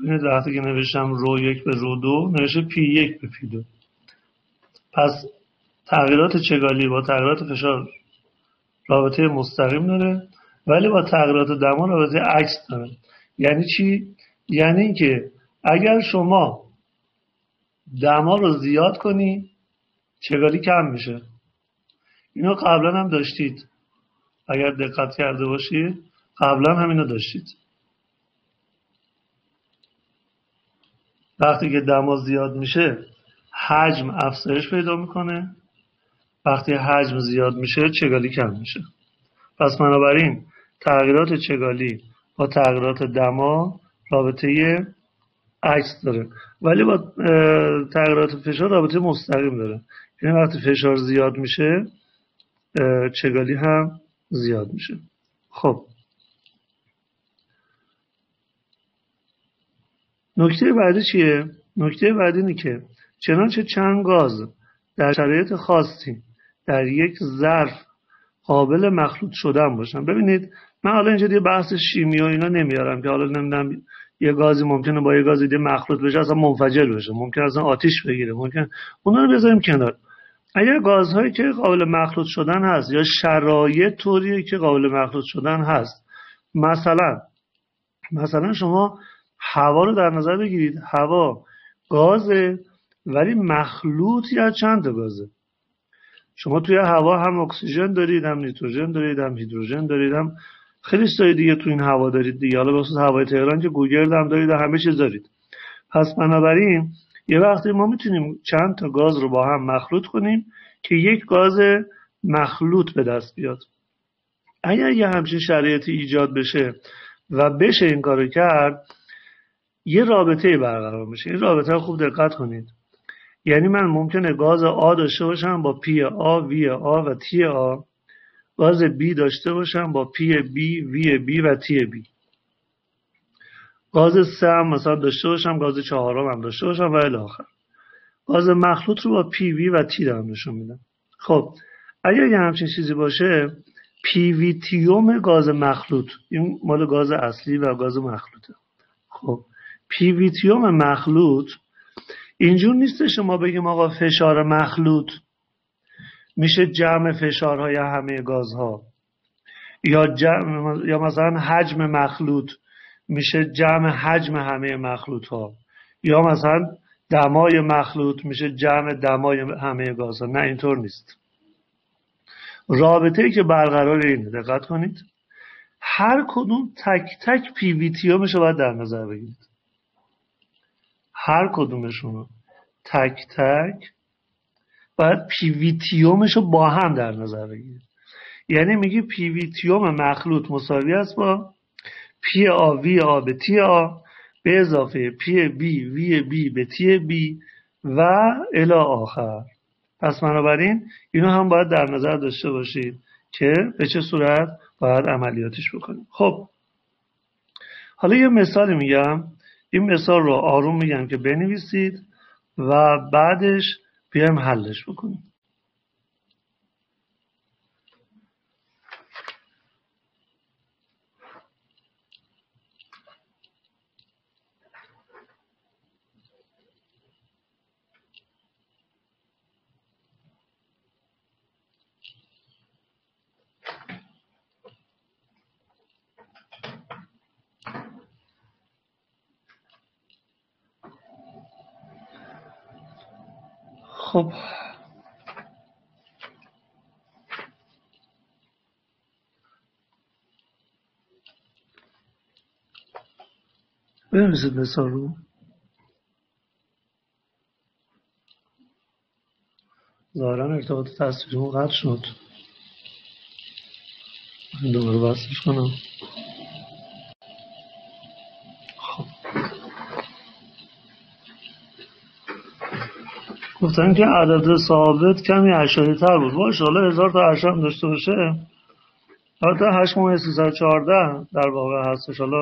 Speaker 1: ببینید وقتی که نوشتم رو یک به رو دو نوشته پی یک به پی دو. پس تغییرات چگالی با تغییرات فشار رابطه مستقیم داره ولی با تغییرات دما رابطه عکس داره. یعنی چی؟ یعنی اینکه اگر شما دما رو زیاد کنی چگالی کم میشه. اینو قبلا هم داشتید. اگر دقت کرده باشید قبلا هم اینو داشتید. وقتی که دما زیاد میشه حجم افزایش پیدا می‌کنه. وقتی حجم زیاد میشه چگالی کم میشه. پس بنابراین تغییرات چگالی با تغییرات دما رابطه عکس داره. ولی با تغییرات فشار رابطه مستقیم داره. یعنی وقتی فشار زیاد میشه چگالی هم زیاد میشه. خب. نکته بعدی چیه؟ نکته بعدی اینه که چنانچه چند گاز در شرایط خاصی در یک ظرف قابل مخلوط شدن باشن. ببینید من حالا اینجا دیگه بحث شیمی و اینا نمیارم که حالا نمی‌دونم یه گازی ممکنه با یه گازی دیگه مخلوط بشه اصلا منفجر بشه. ممکن اصلا آتیش بگیره. ممکن اونا رو بذاریم کنار. اگر گازهایی که قابل مخلوط شدن هست یا شرایط طوریه که قابل مخلوط شدن هست. مثلا مثلا شما هوا رو در نظر بگیرید. هوا گازه ولی مخلوطی از چند گازه. شما توی هوا هم اکسیژن دارید هم نیتروژن دارید هم هیدروژن دارید هم خیلی چیزای دیگه تو این هوا دارید دیگه. حالا بخصوص هوای تهران که گوگرد هم دارید و همه چیز دارید. پس بنابراین یه وقتی ما می‌تونیم چند تا گاز رو با هم مخلوط کنیم که یک گاز مخلوط به دست بیاد. اگر یه همچین شرایطی ایجاد بشه و بشه این کارو کرد یه رابطه برقرار میشه. این رابطه خوب دقت کنید. یعنی من ممکنه گاز آ داشته باشم با پی آ وی آ و تی آ. گاز بی داشته باشم با پی بی وی بی و تی بی. گاز سه هم مثلا داشته باشم گاز چهارم هم داشته باشم و الاخر گاز مخلوط رو با پی وی و تی دارم نشون میدم. خب اگر یه همچین چیزی باشه پیویتیوم گاز مخلوط. این مال گاز اصلی و گاز مخلوطه. خب پیویتیوم مخلوط. اینجور نیست شما بگیم آقا فشار مخلوط میشه جمع فشارهای همه گازها. یا جمع یا مثلا حجم مخلوط میشه جمع حجم همه مخلوط ها یا مثلا دمای مخلوط میشه جمع دمای همه گازها. نه اینطور نیست. رابطه ای که برقرار اینه دقت کنید. هر کدوم تک تک پیویتیومش رو باید در نظر بگیرید. هر کدومشون رو تک تک. باید پیویتیومش رو با هم در نظر بگیرید یعنی میگی پیویتیوم مخلوط مساوی است با پی آ وی آ به تی آ به اضافه پی بی وی بی به تی بی و الی آخر. پس بنابراین اینو هم باید در نظر داشته باشید که به چه صورت باید عملیاتش بکنیم. خب. حالا یه مثالی میگم. این مثال رو آروم میگم که بنویسید و بعدش بیایم حلش بکنیم. خب. بنویسید مثال رو. ظاهرا ارتباط تصویرمون قطع شد. دوباره بسش کنم. گفتن که عدد ثابت کمی اشاری تر بود. باشه حالا هزار تا اشار داشته باشه. البته هشت ماه چارده در واقع هستش. حالا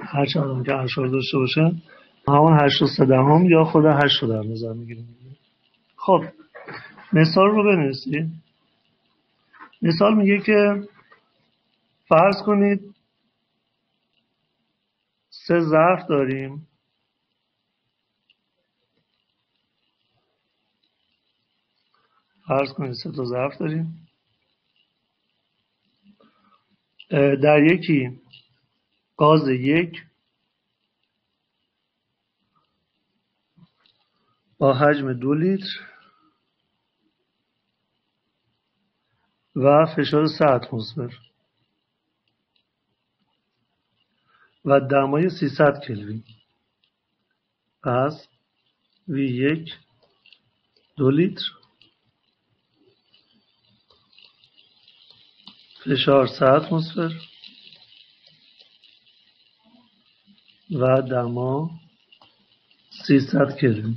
Speaker 1: هر چه که اشار داشته باشه. همون هشت و سه هم یا خود هشت رو در نظر می‌گیریم. خب مثال رو بنویسید مثال میگه که فرض کنید سه ظرف داریم. فرض کنید سه تا ظرف داریم. در یکی گاز یک با حجم دو لیتر و فشار سه اتمسفر و دمای 300 کلوین. پس وی یک دو لیتر. فشار 100 اتمسفر و دما 300 کلوین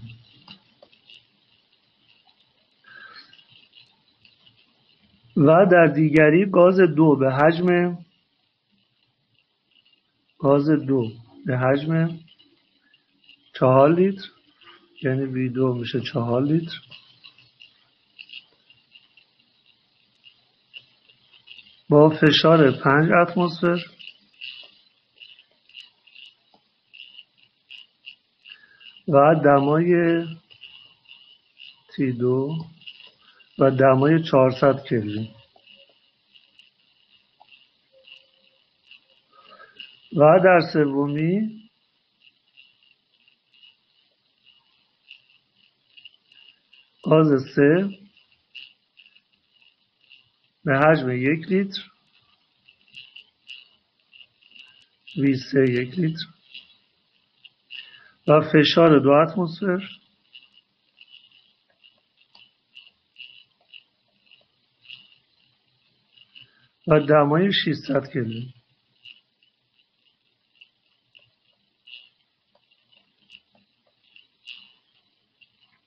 Speaker 1: و در دیگری گاز دو به حجم گاز دو به حجم چهار لیتر یعنی وی دو میشه چهار لیتر. با فشار پنج اتمسفر. و دمای تی دو و دمای 400 کلوین و در سومی گاز سه به حجم یک لیتر. وی سه یک لیتر. و فشار دو اتمسفر. و دمای 600 کلوین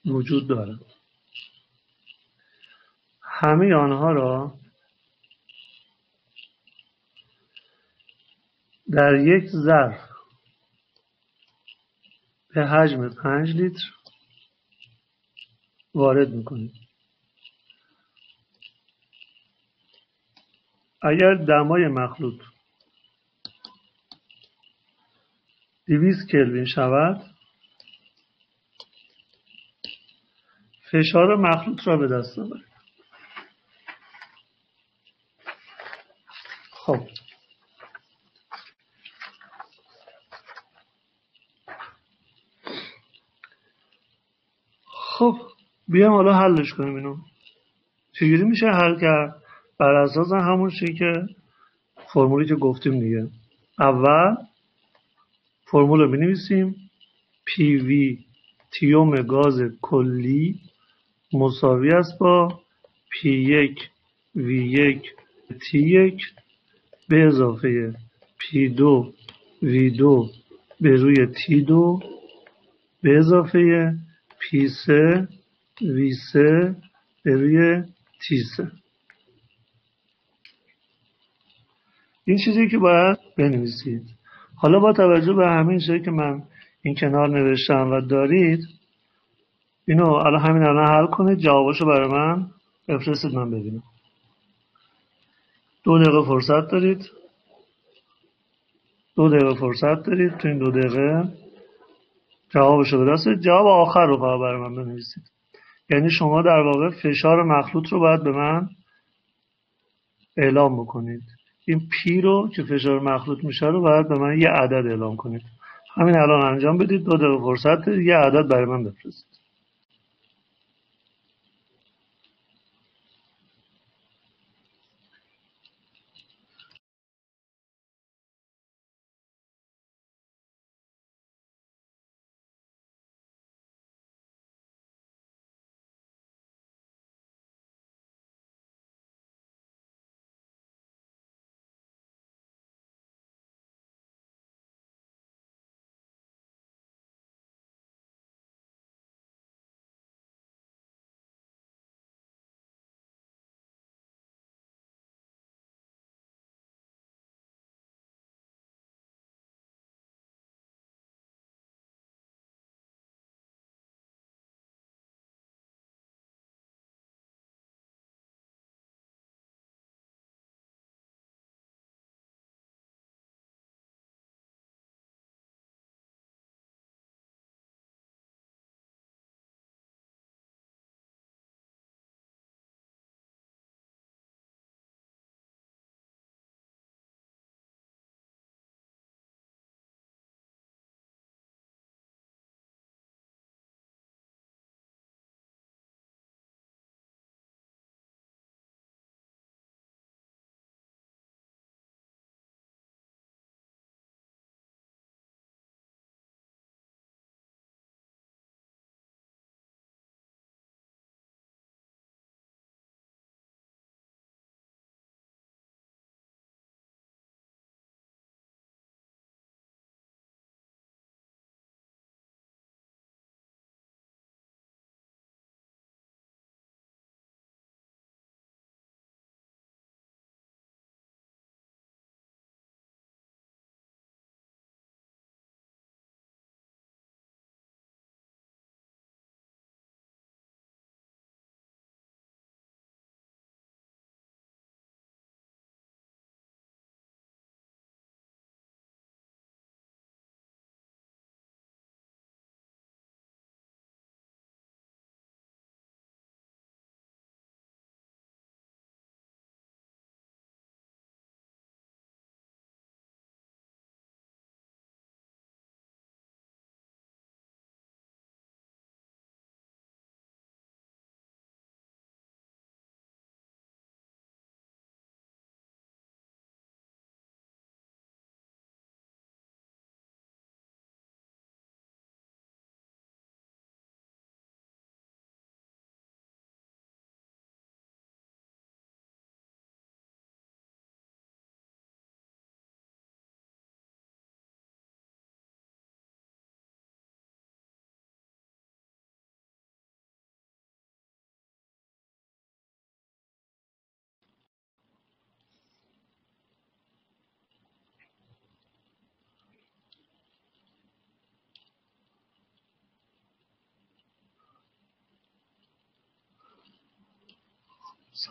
Speaker 1: وجود دارد. همه آنها را در یک ظرف به حجم 5 لیتر وارد می‌کنید اگر دمای مخلوط 200 کلوین شود فشار مخلوط را به دست آورید. خب خب بیام حالا حلش کنیم اینو. چجوری میشه حل کرد؟ بر اساس همون چیزی که فرمولی که گفتیم دیگه. اول فرمول رو بنویسیم. پی وی تیوم گاز کلی مساوی است با P1 V1 T1 به اضافه P2 V2 به روی T2 به اضافه P3 V3 به روی T3 این چیزی که باید بنویسید. حالا با توجه به همین چیزی که من این کنار نوشتم و دارید اینو الان همین الان حل کنید جوابشو برای من بفرستید من ببینم. دو دقیقه فرصت دارید. دو دقیقه فرصت دارید. تو این دو دقیقه جوابشو برسید جواب آخر رو برای من بنویسید. یعنی شما در واقع فشار مخلوط رو باید به من اعلام بکنید. این پی رو که فشار مخلوط میشه رو باید به من یه عدد اعلام کنید. همین الان انجام بدید دو دقیقه فرصت یه عدد برای من بفرستید.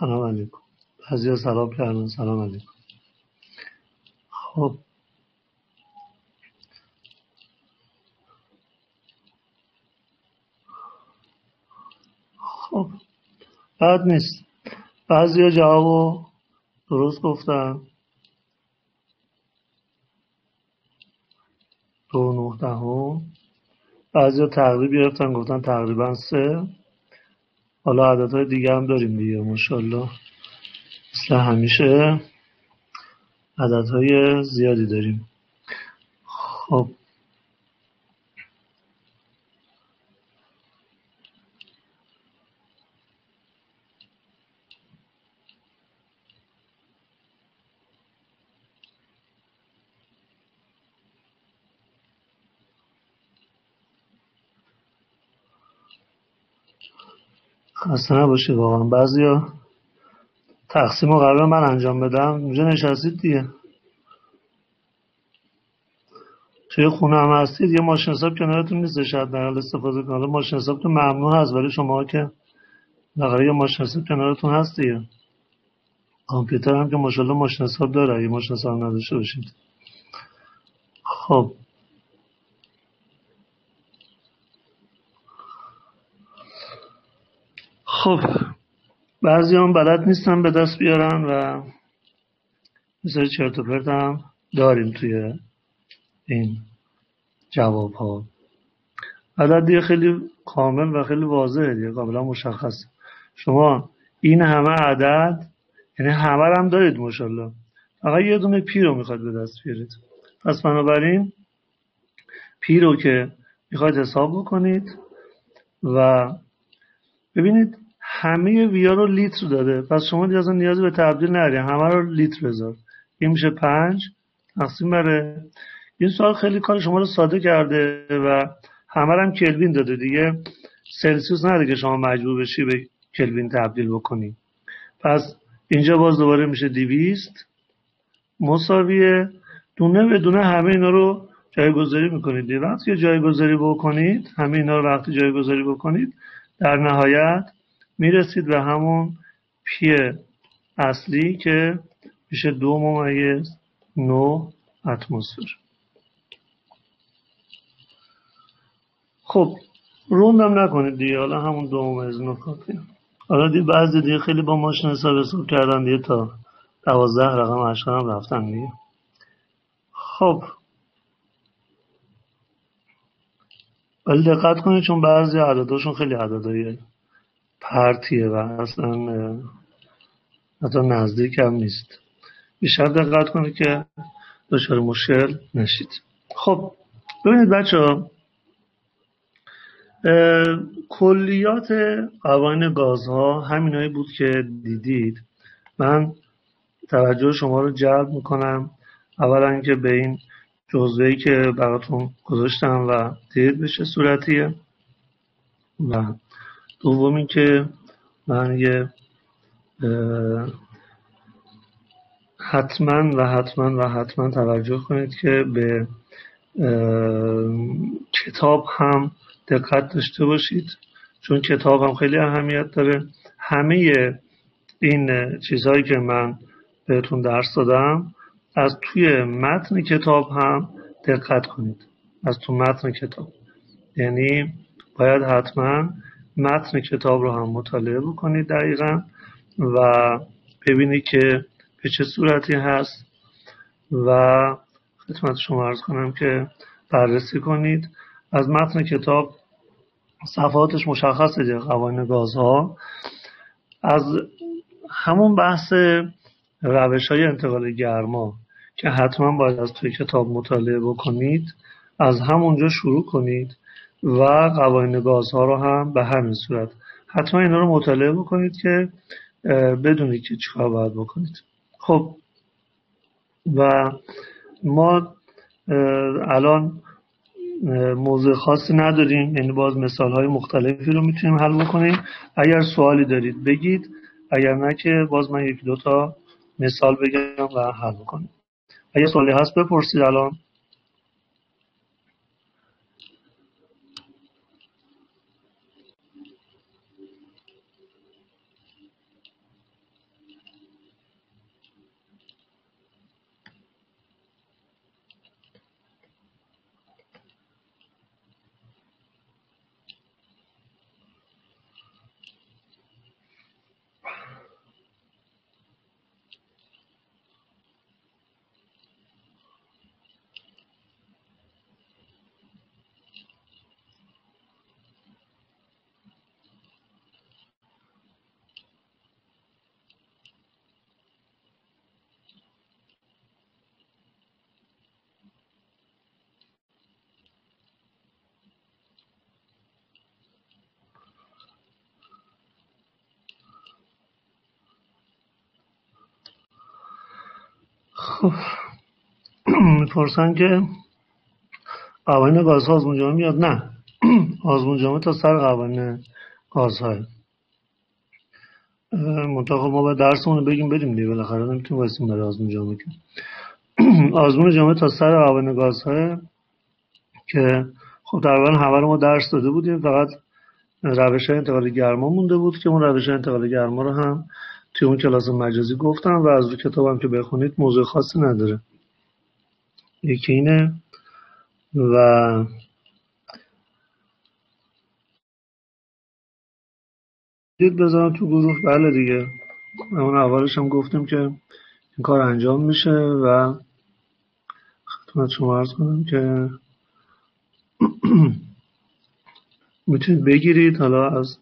Speaker 1: سلام علیکم. بعضی سلام کردن سلام علیکم. خب. خب. بد نیست. بعضی جواب درست گفتن. دو نه دهم. بعضی تقریب گرفتن گفتن تقریبا سه. حالا عددهای دیگه هم داریم دیگه ماشاءالله. مثل همیشه عددهای زیادی داریم. خب. خسته نباشی واقعا. بعضیا تقسیم و قرار من انجام بدم. اونجا نشستید دیگه. توی خونه هم هستید. یه ماشین حساب کنارتون نیست. شاید در حال استفاده کنید. ماشین حساب تو ممنوع هست. ولی شما که بالاخره یه ماشین حساب کنارتون هست دیگه. کامپیوتر هم که ماشاءالله ماشین حساب داره. یه ماشین حساب نداشته باشید. خب. خب بعضی هم بلد نیستن به دست بیارن و مثل چرت و داریم توی این جواب ها عدد خیلی کامل و خیلی واضحه دیگه قابلا مشخص شما این همه عدد یعنی همه هم دارید ماشاءالله. فقط یه دونه پی رو می‌خواد به دست بیارید. پس بنابراین پی رو که می‌خواید حساب بکنید و ببینید همه ویا رو لیتر داده. پس شما دیگه نیازی به تبدیل نری همه رو لیتر بذار. این میشه پنج. تقسیم بره این سوال خیلی کار شما رو ساده کرده و همه هم کلوین داده دیگه. سلسیوس نده که شما مجبور بشی به کلوین تبدیل بکنی. پس اینجا باز دوباره میشه دیویست مساویه دونه به دونه همه اینا رو جایگذاری می‌کنید. وقتی که جایگذاری بکنید همه اینا رو وقتی جایگذاری بکنید در نهایت می‌رسید به همون پی اصلی که میشه دو ممیز نو اتمسفر. خب روندم نکنید دیگه. حالا همون دو ممیز نو کافیه. حالا دی بعضی دیگه خیلی با ماشین حساب حساب کردن دیگه تا دوازده رقم اشکال هم رفتن دیگه. خب. ولی دقت کنید چون بعضی عدداشون خیلی عددهای پرتیه و اصلا حتی نزدیک هم نیست. بیشتر دقت کنید که دچار مشکل نشید. خب ببینید بچه ها کلیات قوانین گازها همینایی بود که دیدید. من توجه شما رو جلب می‌کنم. اولا که به این جزوهی که براتون گذاشتم و دید بشه صورتیه. و دومی که من یه حتما و حتما و حتما توجه کنید که به کتاب هم دقت داشته باشید چون کتاب هم خیلی اهمیت داره. همه این چیزهایی که من بهتون درس دادم از توی متن کتاب هم دقت کنید. از تو متن کتاب. یعنی باید حتما متن کتاب رو هم مطالعه بکنید دقیقا و ببینید که به چه صورتی هست و خدمت شما ارز کنم که بررسی کنید. از متن کتاب صفحاتش مشخصه دیگه قوانین گازها. از همون بحث روش های انتقال گرما که حتما باید از توی کتاب مطالعه بکنید از همونجا شروع کنید. و قوانین گازها رو هم به همین صورت. حتما اینا رو مطالعه بکنید که بدونید که چیکار باید بکنید. خب و ما الان موضوع خاصی نداریم یعنی باز مثال های مختلفی رو می‌تونیم حل بکنیم. اگر سوالی دارید بگید اگر نه که باز من یک دوتا مثال بگم و حل بکنیم. اگر سوالی هست بپرسید الان. خب که قوانین گازها آزمون جامعه میاد؟ نه. آزمون جامعه تا سر قوانین گازهای منطقه ما باید درسمون بگیم بریم دیگه. بالاخره نمی‌تونیم واسیم برای آزمون جامعه که. آزمون جامعه تا سر قوانین گازهای که خب تقریبا همه رو ما درس داده بودیم. فقط روش انتقال گرما مونده بود که اون روش انتقال گرما رو هم توی اون کلاس مجازی گفتم و از رو کتابم که بخونید موضوع خاصی نداره. یکی اینه و دید بذارم تو گروه. بله دیگه. اون اولش هم گفتیم که این کار انجام میشه و خدمت شما ارز کنم که می‌تونید بگیرید. حالا از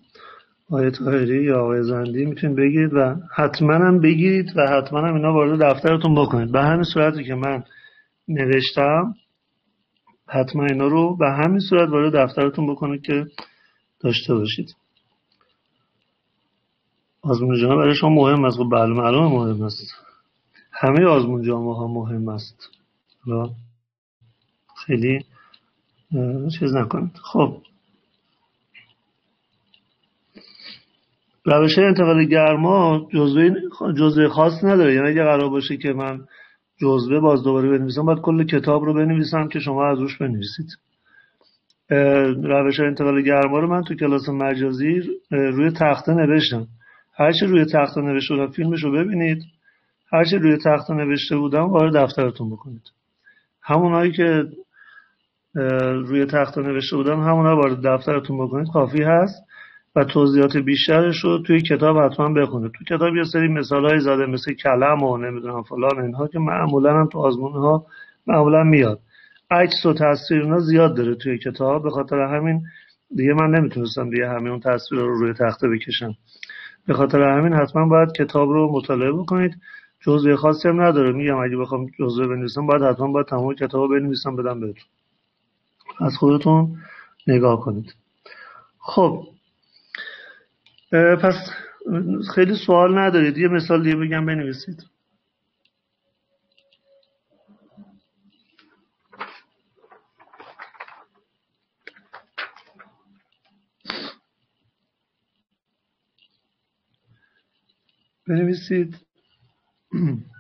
Speaker 1: آقای تاهری یا آقای زندی می‌تونید بگیرید و حتما هم بگیرید و حتما هم اینا وارد دفترتون بکنید. به همین صورتی که من نوشتم حتما اینا رو به همین صورت وارد دفترتون بکنید که داشته باشید. آزمون جامعه برای شما مهم است. خب بله معلوم مهم است. همه آزمون جامعه ها مهم است. خیلی چیز نکنید. خب. روش انتقال گرما جزوه خاص نداره. یعنی اگه قرار باشه که من جزوه باز دوباره بنویسم باید کل کتاب رو بنویسم که شما از روش بنویسید. روش انتقال گرما رو من تو کلاس مجازی روی تخته نوشتم. هرچی روی تخته نوشته بودم فیلمش رو ببینید. هرچی روی تخته نوشته بودم وارد دفترتون بکنید. همونهایی که روی تخته نوشته بودم همونها وارد دفترتون بکنید کافی هست. و توضیحات بیشترش رو توی کتاب حتما بخونید تو کتاب یه سری مثال های زده مثل کلم و نمی‌دونم فلان اینها که معمولا هم تو آزمون ها معمولا میاد. عکس و تصویر اینا زیاد داره توی کتاب. به خاطر همین دیگه من نمی‌تونستم دیگه همه اون تصویر رو روی تخته بکشم. به خاطر همین حتما باید کتاب رو مطالعه بکنید. جزوه خاصی هم نداره. میگم اگه بخوام جزوه بنویسم باید حتما باید تمام کتاب بنویسم بدم بهتون. از خودتون نگاه کنید. خب پس خیلی سوال ندارید. یه مثال دیگه بگم بنویسید. بنویسید.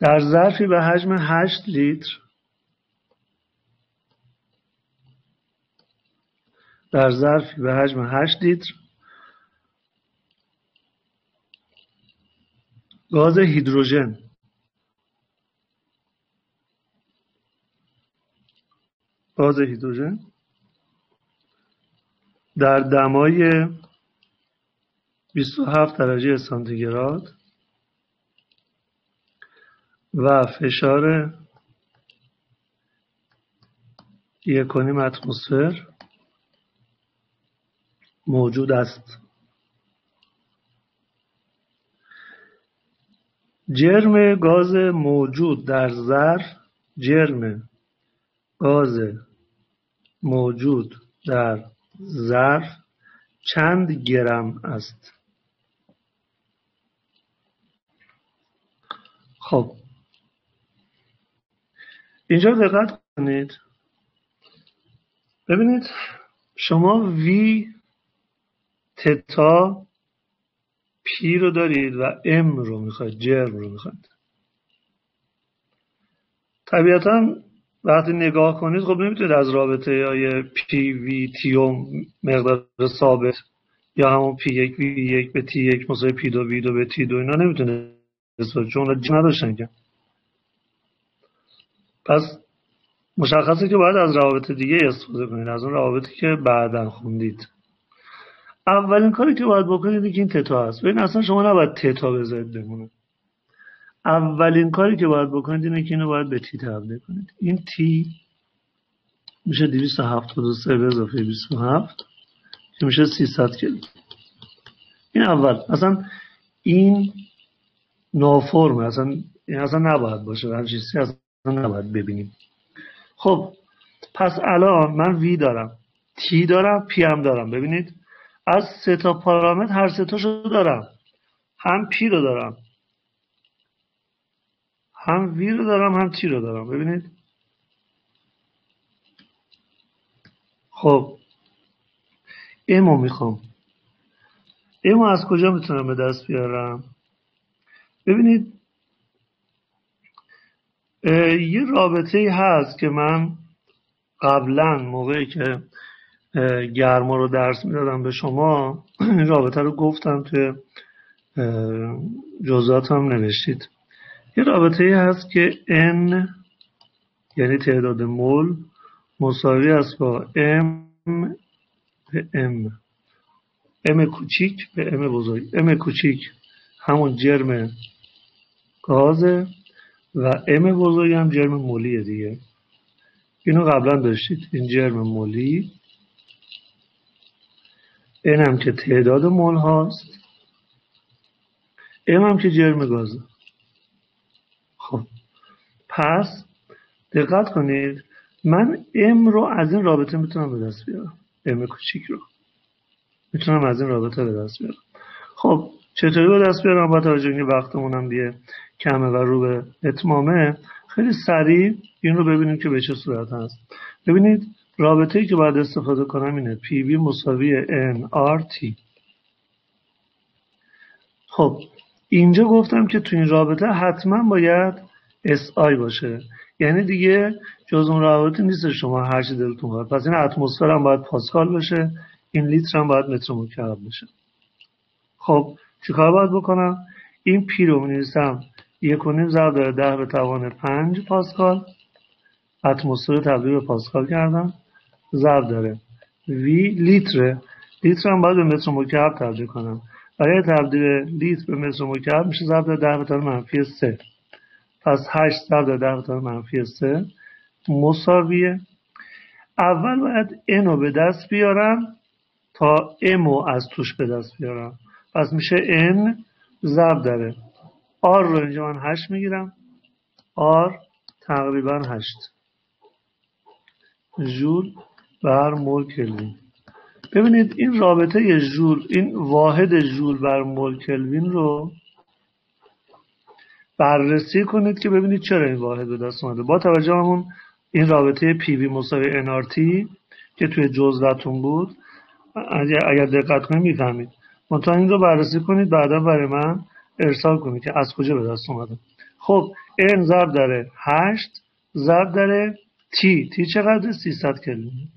Speaker 1: در ظرفی به حجم 8 لیتر. در ظرفی به حجم 8 لیتر. گاز هیدروژن. گاز هیدروژن. در دمای 27 درجه سانتیگراد. و فشار یک اتمسفر موجود است. جرم گاز موجود در ظرف جرم گاز موجود در ظرف چند گرم است؟ خب اینجا دقت کنید. ببینید شما وی تتا پی رو دارید و ام رو می‌خواید جرم رو می‌خواید. طبیعتا وقتی نگاه کنید خب نمی‌تونید از رابطه های پی وی تی مقدار ثابت یا همون پی یک وی یک به تی یک مساوی پی دو وی دو به تی دو اینا نمی‌تونه چون نداشتن که. پس مشخصه که باید از روابط دیگه استفاده کنید از اون روابطی که بعدا خوندید. اولین کاری که باید بکنید که این تتا هست. ببین اصلا شما نباید تتا بذارید بمونه اولین کاری که باید بکنید اینه که اینو باید به تی تبدیل کنید. این تی میشه 273 به اضافه 27 که میشه 300 کیلو. این اول. اصلا این نافرمه. اصلا این اصلا نباید باشه. هر چیزی اصلا نباید ببینیم. خب پس الان من وی دارم تی دارم پی هم دارم. ببینید از سه تا پارامتر هر سه تاشو دارم. هم پی رو دارم. هم وی رو دارم هم تی رو دارم. ببینید. خب ایمو می‌خوام. ایمو از کجا می‌تونم به دست بیارم؟ ببینید یه رابطه هست که من قبلا موقعی که گرما رو درس می‌دادم به شما این رابطه رو گفتم توی جزات هم نوشتید. یه رابطه ای هست که n یعنی تعداد مول مساوی است با m به m. M کوچیک به m بزرگ. M کوچیک همون جرم گازه. و m بزرگ هم جرم مولیه دیگه. اینو قبلا داشتید. این جرم مولی. این هم که تعداد مول هاست. ام هم که جرم گازه خب. پس دقت کنید. من ام رو از این رابطه می‌تونم به دست بیارم. ام کوچیک رو. می‌تونم از این رابطه به دست بیارم. خب چطوری به دست بیارم؟ با توجه اینکه وقتمونم دیگه کمه و رو به اتمامه خیلی سریع این رو ببینیم که به چه صورت هست. ببینید رابطه ای که باید استفاده کنم اینه پی وی مساوی ان آر تی. خب اینجا گفتم که تو این رابطه حتما باید اس آی باشه. یعنی دیگه جز اون رابطه نیست شما هر چی دلتون خواهد. پس این اتمسفر هم باید پاسکال باشه این لیتر هم باید متر مکعب باشه خب چیکار باید بکنم؟ این پی رو می‌نویسم یک و نیم ضرب داره ده به توان پنج پاسکال. اتمسفر تبدیل به پاسکال کردم ضرب داره وی لیتره. لیتر هم باید به متر مکعب تبدیل کنم. برای تبدیل لیتر به متر مکعب میشه ضرب داره ده به توان منفی سه. پس هشت ضرب داره ده به توان منفی سه. مساویه. اول باید n به دست بیارم تا m از توش به دست بیارم. پس میشه n ضرب داره. R رو اینجا من 8 می‌گیرم. R تقریبا 8 جول بر مول کلوین. ببینید این رابطه جول این واحد جول بر مول کلوین رو بررسی کنید که ببینید چرا این واحد به دست اومده. با توجه همون این رابطه پی وی مساوی NRT که توی جزوتون بود اگر دقت کنید می‌فهمید. منتها این رو بررسی کنید بعدا برای من ارسال کنید که از کجا به دست اومده. خب n ضرب داره 8 ضرب داره t. T چقدر 300 کلوین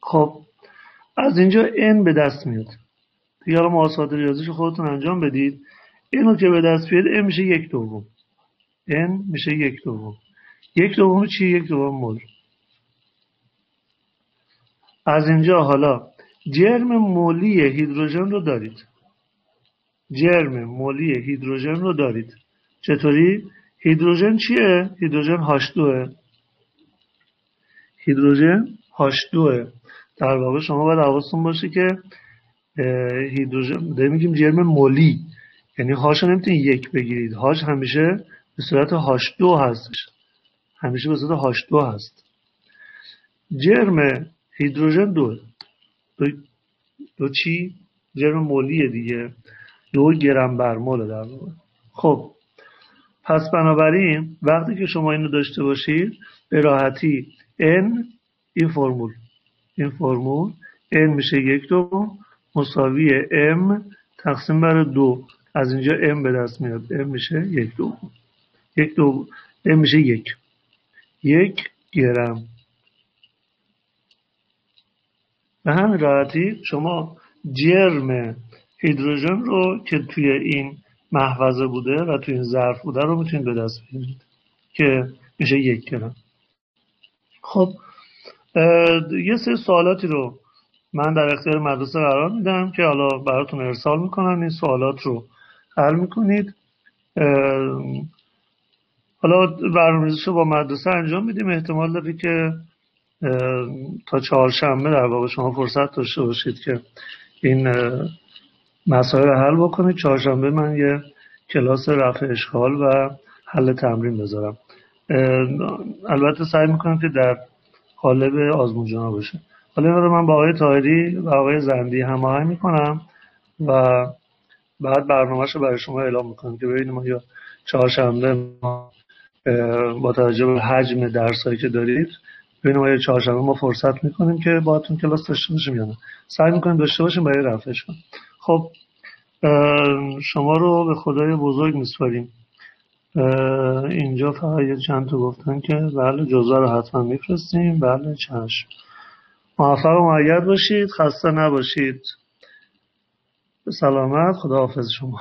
Speaker 1: خب از اینجا n به دست میاد. دیگه حالا محاسبات ریاضیش خودتون انجام بدید. N که به دست بیاد n میشه یک دوم. N میشه یک دوم. یک دوم چی؟ یک دوم مول. از اینجا حالا جرم مولی هیدروژن رو دارید. جرم مولی هیدروژن رو دارید. چطوری؟ هیدروژن چیه؟ هیدروژن هاشدوه هیدروژن هاشدوه در واقع شما باید حواستون باشه که هیدروژن داریم میگیم جرم مولی. یعنی هاش رو نمی‌تونید یک بگیرید. هاش همیشه به صورت هاشدو هستش. همیشه به صورت هاشدو هست. جرم هیدروژن دو, دو چی؟ جرم مولیه دیگه. دو گرم بر مول در واقع. خب پس بنابراین وقتی که شما اینو داشته باشید به راحتی n این فرمول. این فرمول n میشه یک دو مساوی m تقسیم بر دو. از اینجا m به دست میاد. M میشه یک دو. یک دو m میشه یک. یک گرم. به همین راحتی شما جرم هیدروژن رو که توی این محفظه بوده و توی این ظرف بوده رو می‌تونید به دست بیارید که میشه یک گرم. خب یه سری سوالاتی رو من در اختیار مدرسه قرار میدم که حالا براتون ارسال می‌کنن این سوالات رو حل می‌کنید. حالا برنامه‌ریزیش رو با مدرسه انجام میدیم. احتمال داره که تا چهارشنبه در واقع شما فرصت داشته باشید که این مسائل حل بکنید چهارشنبه من یه کلاس رفع اشکال و حل تمرین بذارم. البته سعی می‌کنم که در قالب آزمون باشه. حالا من با آقای تایری و آقای زندی هماهنگ می‌کنم و بعد برنامهش رو برای شما اعلام می‌کنم که ببینیم یا چهارشنبه ما با توجه به حجم درسایی که دارید ببینیم آیا چهارشنبه ما فرصت می‌کنیم که باهاتون کلاس داشته باشیم یا نه. سعی می‌کنیم داشته باشیم برای رفعش کنیم خب شما رو به خدای بزرگ میسپاریم. اینجا فقط یه چند تا گفتن که بله جزا رو حتما میفرستیم. بله چشم. موفق و معید باشید. خسته نباشید. به سلامت. خدا حافظ شما.